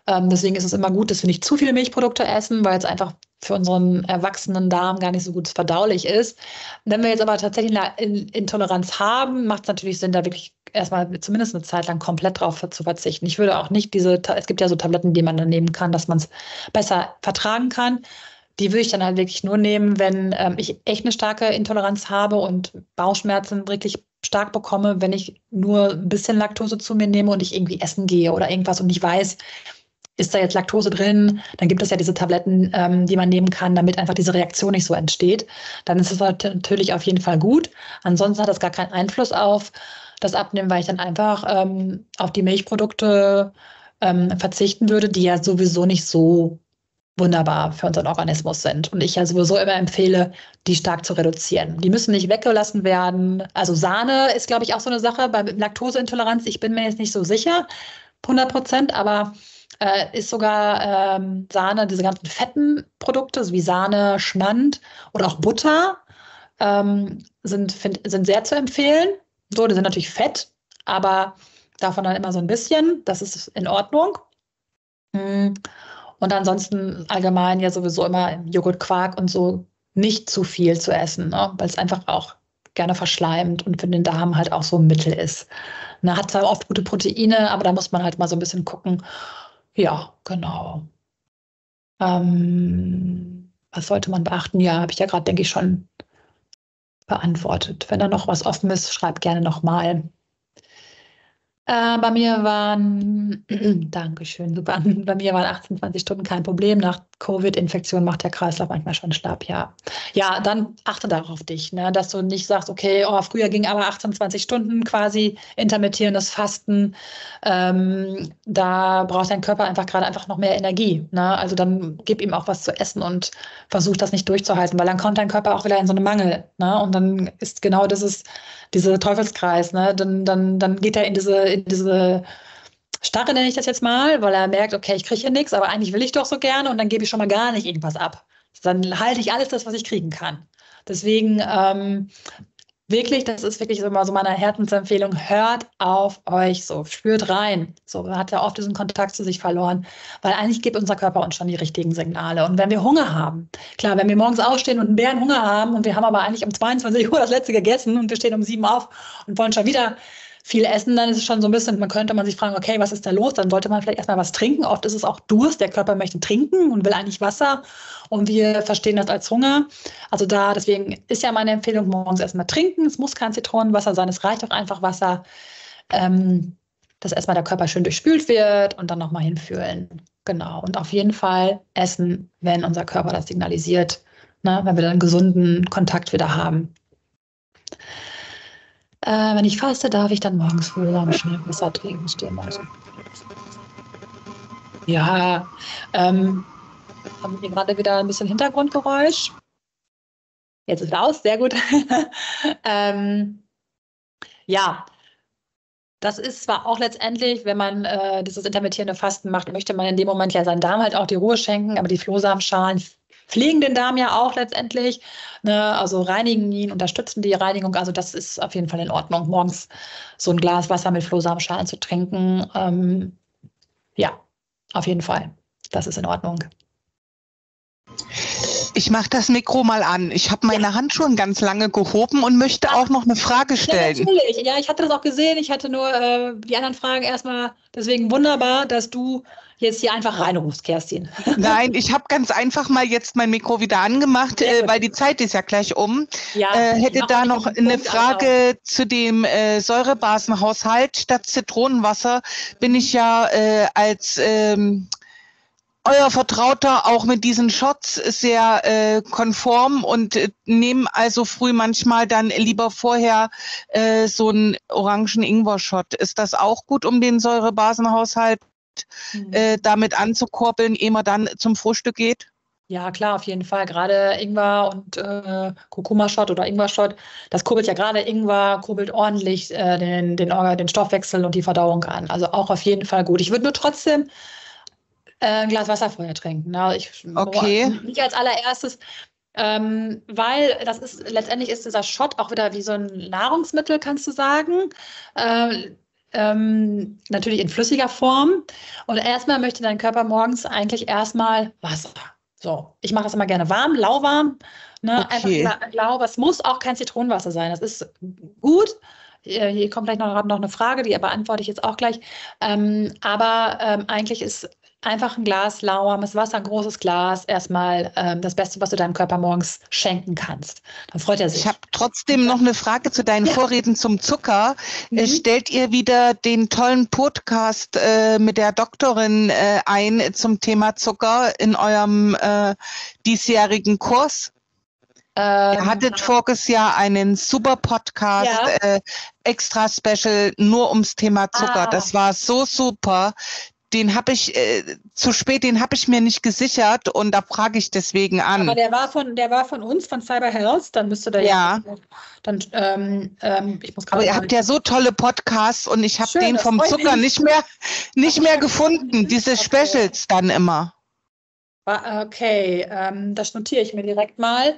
S1: Ähm, deswegen ist es immer gut, dass wir nicht zu viele Milchprodukte essen, weil es einfach für unseren erwachsenen Darm gar nicht so gut verdaulich ist. Wenn wir jetzt aber tatsächlich eine Intoleranz haben, macht es natürlich Sinn, da wirklich erstmal zumindest eine Zeit lang komplett drauf zu verzichten. Ich würde auch nicht diese, es gibt ja so Tabletten, die man dann nehmen kann, dass man es besser vertragen kann. Die würde ich dann halt wirklich nur nehmen, wenn ähm, ich echt eine starke Intoleranz habe und Bauchschmerzen wirklich stark bekomme, wenn ich nur ein bisschen Laktose zu mir nehme und ich irgendwie essen gehe oder irgendwas und ich weiß, ist da jetzt Laktose drin, dann gibt es ja diese Tabletten, ähm, die man nehmen kann, damit einfach diese Reaktion nicht so entsteht. Dann ist es natürlich auf jeden Fall gut. Ansonsten hat das gar keinen Einfluss auf das Abnehmen, weil ich dann einfach ähm, auf die Milchprodukte ähm, verzichten würde, die ja sowieso nicht so wunderbar für unseren Organismus sind. Und ich ja sowieso immer empfehle, die stark zu reduzieren. Die müssen nicht weggelassen werden. Also Sahne ist, glaube ich, auch so eine Sache bei Laktoseintoleranz. Ich bin mir jetzt nicht so sicher, 100 Prozent, aber äh, ist sogar ähm, Sahne, diese ganzen fetten Produkte, so wie Sahne, Schmand oder auch Butter, ähm, sind, find, sind sehr zu empfehlen. So, die sind natürlich fett, aber davon dann immer so ein bisschen. Das ist in Ordnung. Hm. Und ansonsten allgemein ja sowieso immer Joghurt, Quark und so nicht zu viel zu essen, ne? weil es einfach auch gerne verschleimt und für den Darm halt auch so ein Mittel ist. Ne, hat zwar oft gute Proteine, aber da muss man halt mal so ein bisschen gucken, ja, genau. Ähm, was sollte man beachten? Ja, habe ich ja gerade, denke ich, schon beantwortet. Wenn da noch was offen ist, schreibt gerne nochmal. Äh, bei mir waren, <clears throat> Dankeschön, super. <laughs> Bei mir waren 18, 20 Stunden kein Problem. Nach Covid-Infektion macht der Kreislauf manchmal schon schlapp, ja. Ja, dann achte darauf dich, ne, dass du nicht sagst, okay, oh, früher ging aber 18, 20 Stunden quasi intermittierendes Fasten. Ähm, da braucht dein Körper einfach gerade einfach noch mehr Energie. Ne? Also dann gib ihm auch was zu essen und versuch das nicht durchzuhalten, weil dann kommt dein Körper auch wieder in so eine Mangel. Ne? Und dann ist genau dieses, dieser Teufelskreis, ne? Dann, dann, dann geht er in diese, in diese Starre nenne ich das jetzt mal, weil er merkt, okay, ich kriege hier nichts, aber eigentlich will ich doch so gerne und dann gebe ich schon mal gar nicht irgendwas ab. Dann halte ich alles das, was ich kriegen kann. Deswegen ähm, wirklich, das ist wirklich so so meine Herzensempfehlung, hört auf euch so, spürt rein. So, man hat ja oft diesen Kontakt zu sich verloren, weil eigentlich gibt unser Körper uns schon die richtigen Signale. Und wenn wir Hunger haben, klar, wenn wir morgens aufstehen und einen Bären Hunger haben und wir haben aber eigentlich um 22 Uhr das letzte gegessen und wir stehen um sieben auf und wollen schon wieder viel essen, dann ist es schon so ein bisschen, man könnte man sich fragen, okay, was ist da los? Dann sollte man vielleicht erstmal was trinken. Oft ist es auch Durst, der Körper möchte trinken und will eigentlich Wasser und wir verstehen das als Hunger. Also da, deswegen ist ja meine Empfehlung, morgens erstmal trinken. Es muss kein Zitronenwasser sein, es reicht auch einfach Wasser. Ähm, dass erstmal der Körper schön durchspült wird und dann nochmal hinfühlen. Genau. Und auf jeden Fall essen, wenn unser Körper das signalisiert, ne, wenn wir dann gesunden Kontakt wieder haben. Äh, wenn ich faste, darf ich dann morgens wohl am schnell Wasser trinken stehen. Also. Ja, ähm, haben wir gerade wieder ein bisschen Hintergrundgeräusch. Jetzt ist es aus, sehr gut. <laughs> ähm, ja, das ist zwar auch letztendlich, wenn man äh, dieses intermittierende Fasten macht, möchte man in dem Moment ja seinen Darm halt auch die Ruhe schenken, aber die Flohsamenschalen pflegen den Darm ja auch letztendlich, ne? also reinigen ihn, unterstützen die Reinigung. Also das ist auf jeden Fall in Ordnung, morgens so ein Glas Wasser mit Flohsamenschalen zu trinken. Ähm, ja, auf jeden Fall. Das ist in Ordnung.
S4: Ich mache das Mikro mal an. Ich habe meine ja. Hand schon ganz lange gehoben und möchte auch noch eine Frage stellen.
S1: Ja, natürlich. Ja, ich hatte das auch gesehen. Ich hatte nur äh, die anderen Fragen erstmal. Deswegen wunderbar, dass du jetzt hier einfach reinrufst, Kerstin. <laughs>
S4: Nein, ich habe ganz einfach mal jetzt mein Mikro wieder angemacht, äh, weil die Zeit ist ja gleich um. Ja, äh, hätte da noch eine Punkt Frage zu dem äh, Säurebasenhaushalt statt Zitronenwasser. Bin ich ja äh, als ähm, euer Vertrauter auch mit diesen Shots sehr äh, konform und äh, nehmen also früh manchmal dann lieber vorher äh, so einen orangen Ingwer-Shot. Ist das auch gut, um den Säurebasenhaushalt mhm. äh, damit anzukurbeln, ehe man dann zum Frühstück geht?
S1: Ja, klar, auf jeden Fall. Gerade Ingwer und äh, Kurkuma-Shot oder Ingwer-Shot, das kurbelt ja gerade Ingwer, kurbelt ordentlich äh, den, den, den Stoffwechsel und die Verdauung an. Also auch auf jeden Fall gut. Ich würde nur trotzdem äh, ein Glas Wasser vorher trinken. Ne? Ich,
S4: okay.
S1: Nicht als allererstes, ähm, weil das ist letztendlich ist dieser Shot auch wieder wie so ein Nahrungsmittel, kannst du sagen. Äh, ähm, natürlich in flüssiger Form. Und erstmal möchte dein Körper morgens eigentlich erstmal Wasser. So, ich mache das immer gerne warm, lauwarm. Ne? Okay. Einfach lau, es muss auch kein Zitronenwasser sein. Das ist gut. Hier kommt gleich noch, noch eine Frage, die beantworte ich jetzt auch gleich. Ähm, aber ähm, eigentlich ist einfach ein Glas lauwarmes Wasser, ein großes Glas, erstmal ähm, das Beste, was du deinem Körper morgens schenken kannst. Dann freut er sich.
S4: Ich habe trotzdem noch eine Frage zu deinen ja. Vorräten zum Zucker. Mhm. Äh, stellt ihr wieder den tollen Podcast äh, mit der Doktorin äh, ein zum Thema Zucker in eurem äh, diesjährigen Kurs? Ähm, Ihr hattet voriges Jahr einen super Podcast, ja. äh, extra Special, nur ums Thema Zucker. Ah. Das war so super den habe ich äh, zu spät, den habe ich mir nicht gesichert und da frage ich deswegen an.
S1: Aber der war von, der war von uns, von Cyber Health, dann müsste der
S4: ja.
S1: ja dann, ähm, ähm, ich muss
S4: Aber ihr habt ja so tolle Podcasts und ich habe den vom Zucker nicht mehr, nicht mehr gefunden, <laughs> diese okay. Specials dann immer.
S1: Okay, ähm, das notiere ich mir direkt mal.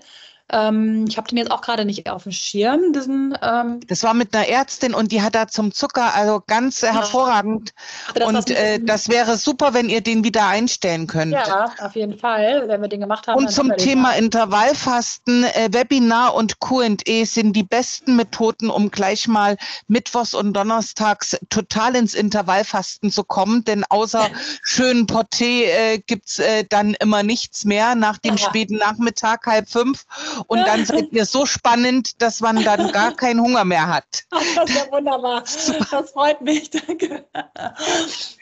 S1: Ähm, ich habe den jetzt auch gerade nicht auf dem Schirm. Diesen,
S4: ähm das war mit einer Ärztin und die hat da zum Zucker, also ganz ja. hervorragend. Das und äh, das wäre super, wenn ihr den wieder einstellen könnt.
S1: Ja, auf jeden Fall, wenn wir den gemacht haben.
S4: Und zum Thema Intervallfasten, äh, Webinar und Q&E sind die besten Methoden, um gleich mal mittwochs und donnerstags total ins Intervallfasten zu kommen, denn außer schönen Porté äh, gibt's äh, dann immer nichts mehr nach dem ja. späten Nachmittag, halb fünf. Und dann seid ihr so spannend, dass man dann gar keinen Hunger mehr hat.
S1: Ach, <laughs> das ist ja wunderbar. Das freut mich. Danke.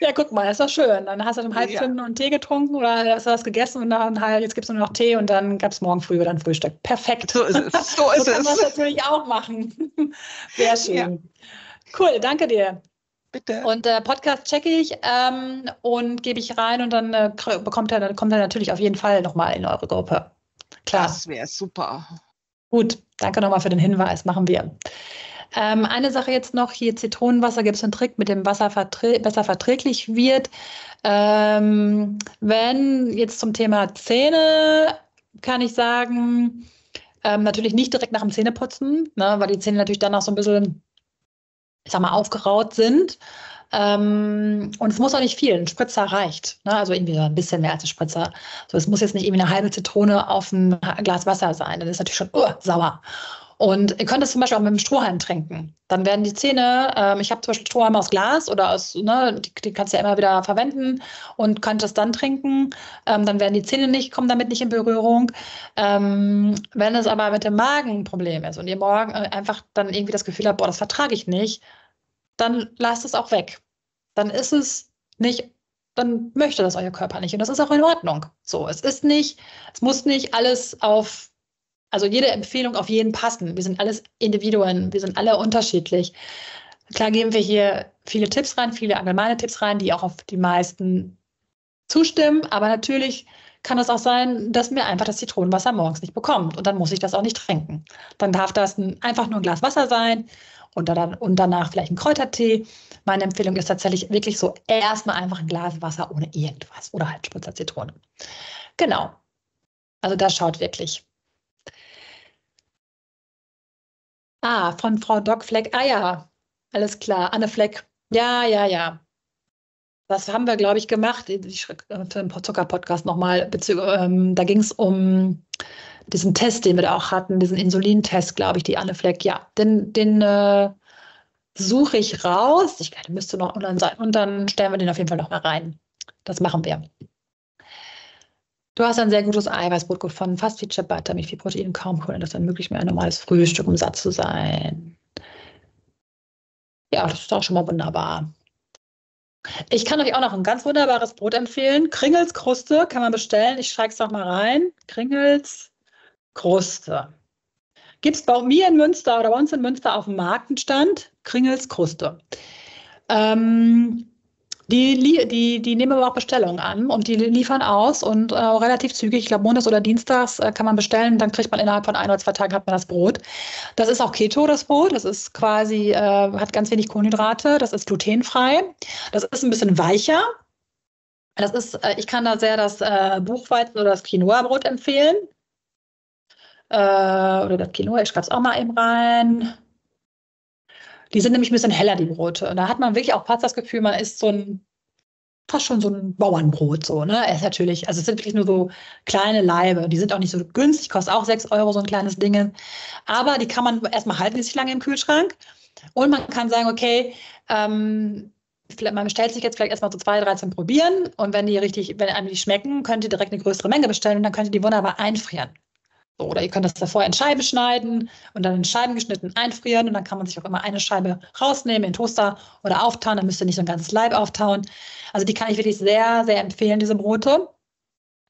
S1: Ja, guck mal, ist doch schön. Dann hast du um halb ja. fünf noch einen Tee getrunken oder hast du was gegessen und dann halt, jetzt gibt es nur noch Tee und dann gab es morgen früh wieder ein Frühstück. Perfekt.
S4: So ist es. So, ist
S1: so kann man es natürlich auch machen. Sehr schön. Ja. Cool, danke dir.
S4: Bitte.
S1: Und äh, Podcast checke ich ähm, und gebe ich rein und dann äh, bekommt er, kommt er natürlich auf jeden Fall nochmal in eure Gruppe. Klar.
S4: Das wäre super.
S1: Gut, danke nochmal für den Hinweis. Machen wir. Ähm, eine Sache jetzt noch, hier Zitronenwasser gibt es einen Trick, mit dem Wasser verträ besser verträglich wird. Ähm, wenn jetzt zum Thema Zähne kann ich sagen, ähm, natürlich nicht direkt nach dem Zähneputzen, ne, weil die Zähne natürlich dann auch so ein bisschen, ich sag mal, aufgeraut sind. Ähm, und es muss auch nicht viel, ein Spritzer reicht. Ne? Also irgendwie so ein bisschen mehr als ein Spritzer. So, es muss jetzt nicht irgendwie eine halbe Zitrone auf ein Glas Wasser sein. Das ist natürlich schon uh, sauer. Und ihr könnt es zum Beispiel auch mit dem Strohhalm trinken. Dann werden die Zähne, ähm, ich habe zum Beispiel Strohhalme aus Glas oder aus, ne, die, die, kannst du ja immer wieder verwenden und könnt es dann trinken. Ähm, dann werden die Zähne nicht, kommen damit nicht in Berührung. Ähm, wenn es aber mit dem Magen ein Problem ist und ihr morgen äh, einfach dann irgendwie das Gefühl habt, boah, das vertrage ich nicht, dann lasst es auch weg. Dann ist es nicht, dann möchte das euer Körper nicht. Und das ist auch in Ordnung. So, es ist nicht, es muss nicht alles auf, also jede Empfehlung auf jeden passen. Wir sind alles Individuen, wir sind alle unterschiedlich. Klar geben wir hier viele Tipps rein, viele allgemeine Tipps rein, die auch auf die meisten zustimmen. Aber natürlich kann es auch sein, dass mir einfach das Zitronenwasser morgens nicht bekommt. Und dann muss ich das auch nicht trinken. Dann darf das ein, einfach nur ein Glas Wasser sein und, dann, und danach vielleicht ein Kräutertee. Meine Empfehlung ist tatsächlich wirklich so erstmal einfach ein Glas Wasser ohne irgendwas oder halt Spritzer Zitrone. Genau. Also das schaut wirklich. Ah, von Frau Doc Fleck. Ah ja, alles klar. Anne Fleck. Ja, ja, ja. Das haben wir, glaube ich, gemacht. Ich, äh, für den Zucker-Podcast nochmal. Ähm, da ging es um diesen Test, den wir da auch hatten, diesen Insulintest, glaube ich, die Anne Fleck, ja, den, den äh, suche ich raus. Ich der müsste noch online sein und dann stellen wir den auf jeden Fall noch mal rein. Das machen wir. Du hast ein sehr gutes Eiweißbrot gefunden, fast wie Ciabatta mit viel Protein, kaum Kohlen. Das ermöglicht mir ein normales Frühstück, um satt zu sein. Ja, das ist auch schon mal wunderbar. Ich kann euch auch noch ein ganz wunderbares Brot empfehlen. Kringels Kruste kann man bestellen. Ich schreibe es noch mal rein. Kringels Kruste. Gibt es bei mir in Münster oder bei uns in Münster auf dem Markenstand Kringels Kruste. Ähm, Die, die, die nehmen aber auch Bestellungen an und die liefern aus und äh, relativ zügig, ich glaube montags oder dienstags äh, kann man bestellen, dann kriegt man innerhalb von ein oder zwei Tagen hat man das Brot. Das ist auch Keto, das Brot. Das ist quasi, äh, hat ganz wenig Kohlenhydrate, das ist glutenfrei. Das ist ein bisschen weicher. Das ist, äh, ich kann da sehr das äh, Buchweizen oder das Quinoa-Brot empfehlen. Äh, oder das Quinoa, ich schreibe es auch mal eben rein. Die sind nämlich ein bisschen heller, die Brote. Und da hat man wirklich auch fast das Gefühl, man isst so ein, fast schon so ein Bauernbrot, so, ne? Es ist natürlich, also es sind wirklich nur so kleine Laibe. Die sind auch nicht so günstig, kostet auch 6 Euro, so ein kleines Ding. Aber die kann man erstmal halten sich lange im Kühlschrank. Und man kann sagen, okay, ähm, man bestellt sich jetzt vielleicht erstmal so zwei, drei zum Probieren und wenn die richtig, wenn einem die schmecken, könnt ihr direkt eine größere Menge bestellen und dann könnt ihr die wunderbar einfrieren. So, oder ihr könnt das davor in Scheiben schneiden und dann in Scheiben geschnitten einfrieren und dann kann man sich auch immer eine Scheibe rausnehmen, in Toaster oder auftauen, dann müsst ihr nicht so ein ganzes Leib auftauen. Also die kann ich wirklich sehr, sehr empfehlen, diese Brote.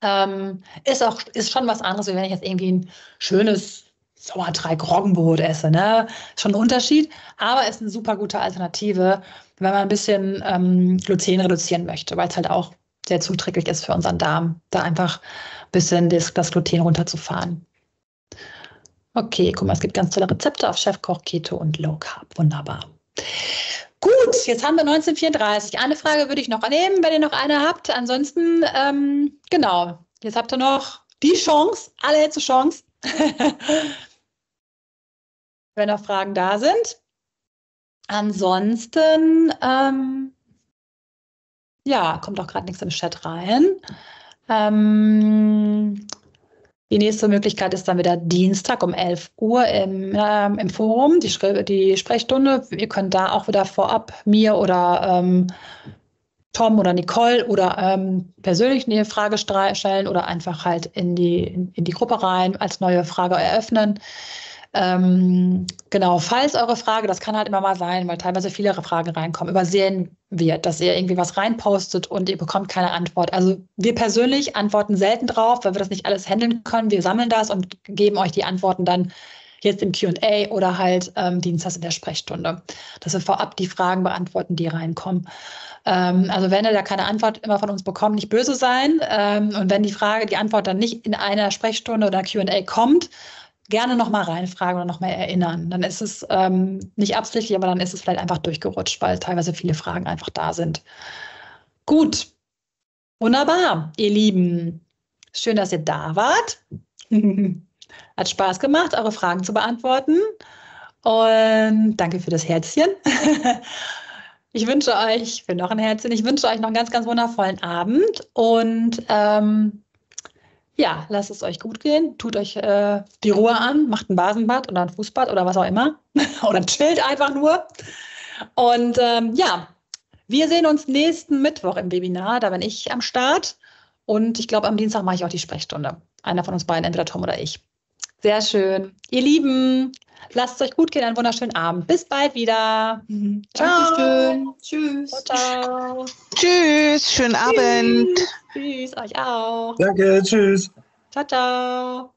S1: Ähm, ist auch, ist schon was anderes, wie wenn ich jetzt irgendwie ein schönes Sauerteig-Roggenbrot esse, ne? Schon ein Unterschied, aber ist eine super gute Alternative, wenn man ein bisschen ähm, Gluten reduzieren möchte, weil es halt auch sehr zuträglich ist für unseren Darm, da einfach ein bisschen das, das Gluten runterzufahren. Okay, guck mal, es gibt ganz tolle Rezepte auf Chefkoch, Keto und Low Carb. Wunderbar. Gut, jetzt haben wir 1934. Eine Frage würde ich noch nehmen, wenn ihr noch eine habt. Ansonsten, ähm, genau, jetzt habt ihr noch die Chance, alle letzte Chance. <laughs> wenn noch Fragen da sind. Ansonsten, ähm, ja, kommt auch gerade nichts im Chat rein. Ähm, die nächste Möglichkeit ist dann wieder Dienstag um 11 Uhr im, äh, im Forum, die, die, Sprechstunde. Ihr könnt da auch wieder vorab mir oder ähm, Tom oder Nicole oder ähm, persönlich eine Frage stellen oder einfach halt in die, in, in die Gruppe rein als neue Frage eröffnen. Ähm, genau, falls eure Frage, das kann halt immer mal sein, weil teilweise viele Fragen reinkommen, übersehen wird, dass ihr irgendwie was reinpostet und ihr bekommt keine Antwort. Also wir persönlich antworten selten drauf, weil wir das nicht alles handeln können. Wir sammeln das und geben euch die Antworten dann jetzt im QA oder halt ähm, dienstags in der Sprechstunde, dass wir vorab die Fragen beantworten, die reinkommen. Ähm, also wenn ihr da keine Antwort immer von uns bekommt, nicht böse sein. Ähm, und wenn die Frage, die Antwort dann nicht in einer Sprechstunde oder QA kommt, gerne nochmal reinfragen oder nochmal erinnern. Dann ist es ähm, nicht absichtlich, aber dann ist es vielleicht einfach durchgerutscht, weil teilweise viele Fragen einfach da sind. Gut, wunderbar, ihr Lieben. Schön, dass ihr da wart. <laughs> Hat Spaß gemacht, eure Fragen zu beantworten. Und danke für das Herzchen. <laughs> Ich wünsche euch, für noch ein Herzchen, ich wünsche euch noch einen ganz, ganz wundervollen Abend und ähm, ja, lasst es euch gut gehen, tut euch äh, die Ruhe an, macht ein Basenbad oder ein Fußbad oder was auch immer. <laughs> oder chillt einfach nur. Und ähm, ja, wir sehen uns nächsten Mittwoch im Webinar. Da bin ich am Start. Und ich glaube, am Dienstag mache ich auch die Sprechstunde. Einer von uns beiden, entweder Tom oder ich. Sehr schön. Ihr Lieben, lasst es euch gut gehen. Einen wunderschönen Abend. Bis bald wieder.
S2: Mhm. Ciao. Dankeschön.
S1: Tschüss. Ciao, ciao.
S4: Tschüss. Schönen Abend.
S1: Tschüss. Euch auch.
S3: Danke. Tschüss.
S1: Ciao, ciao.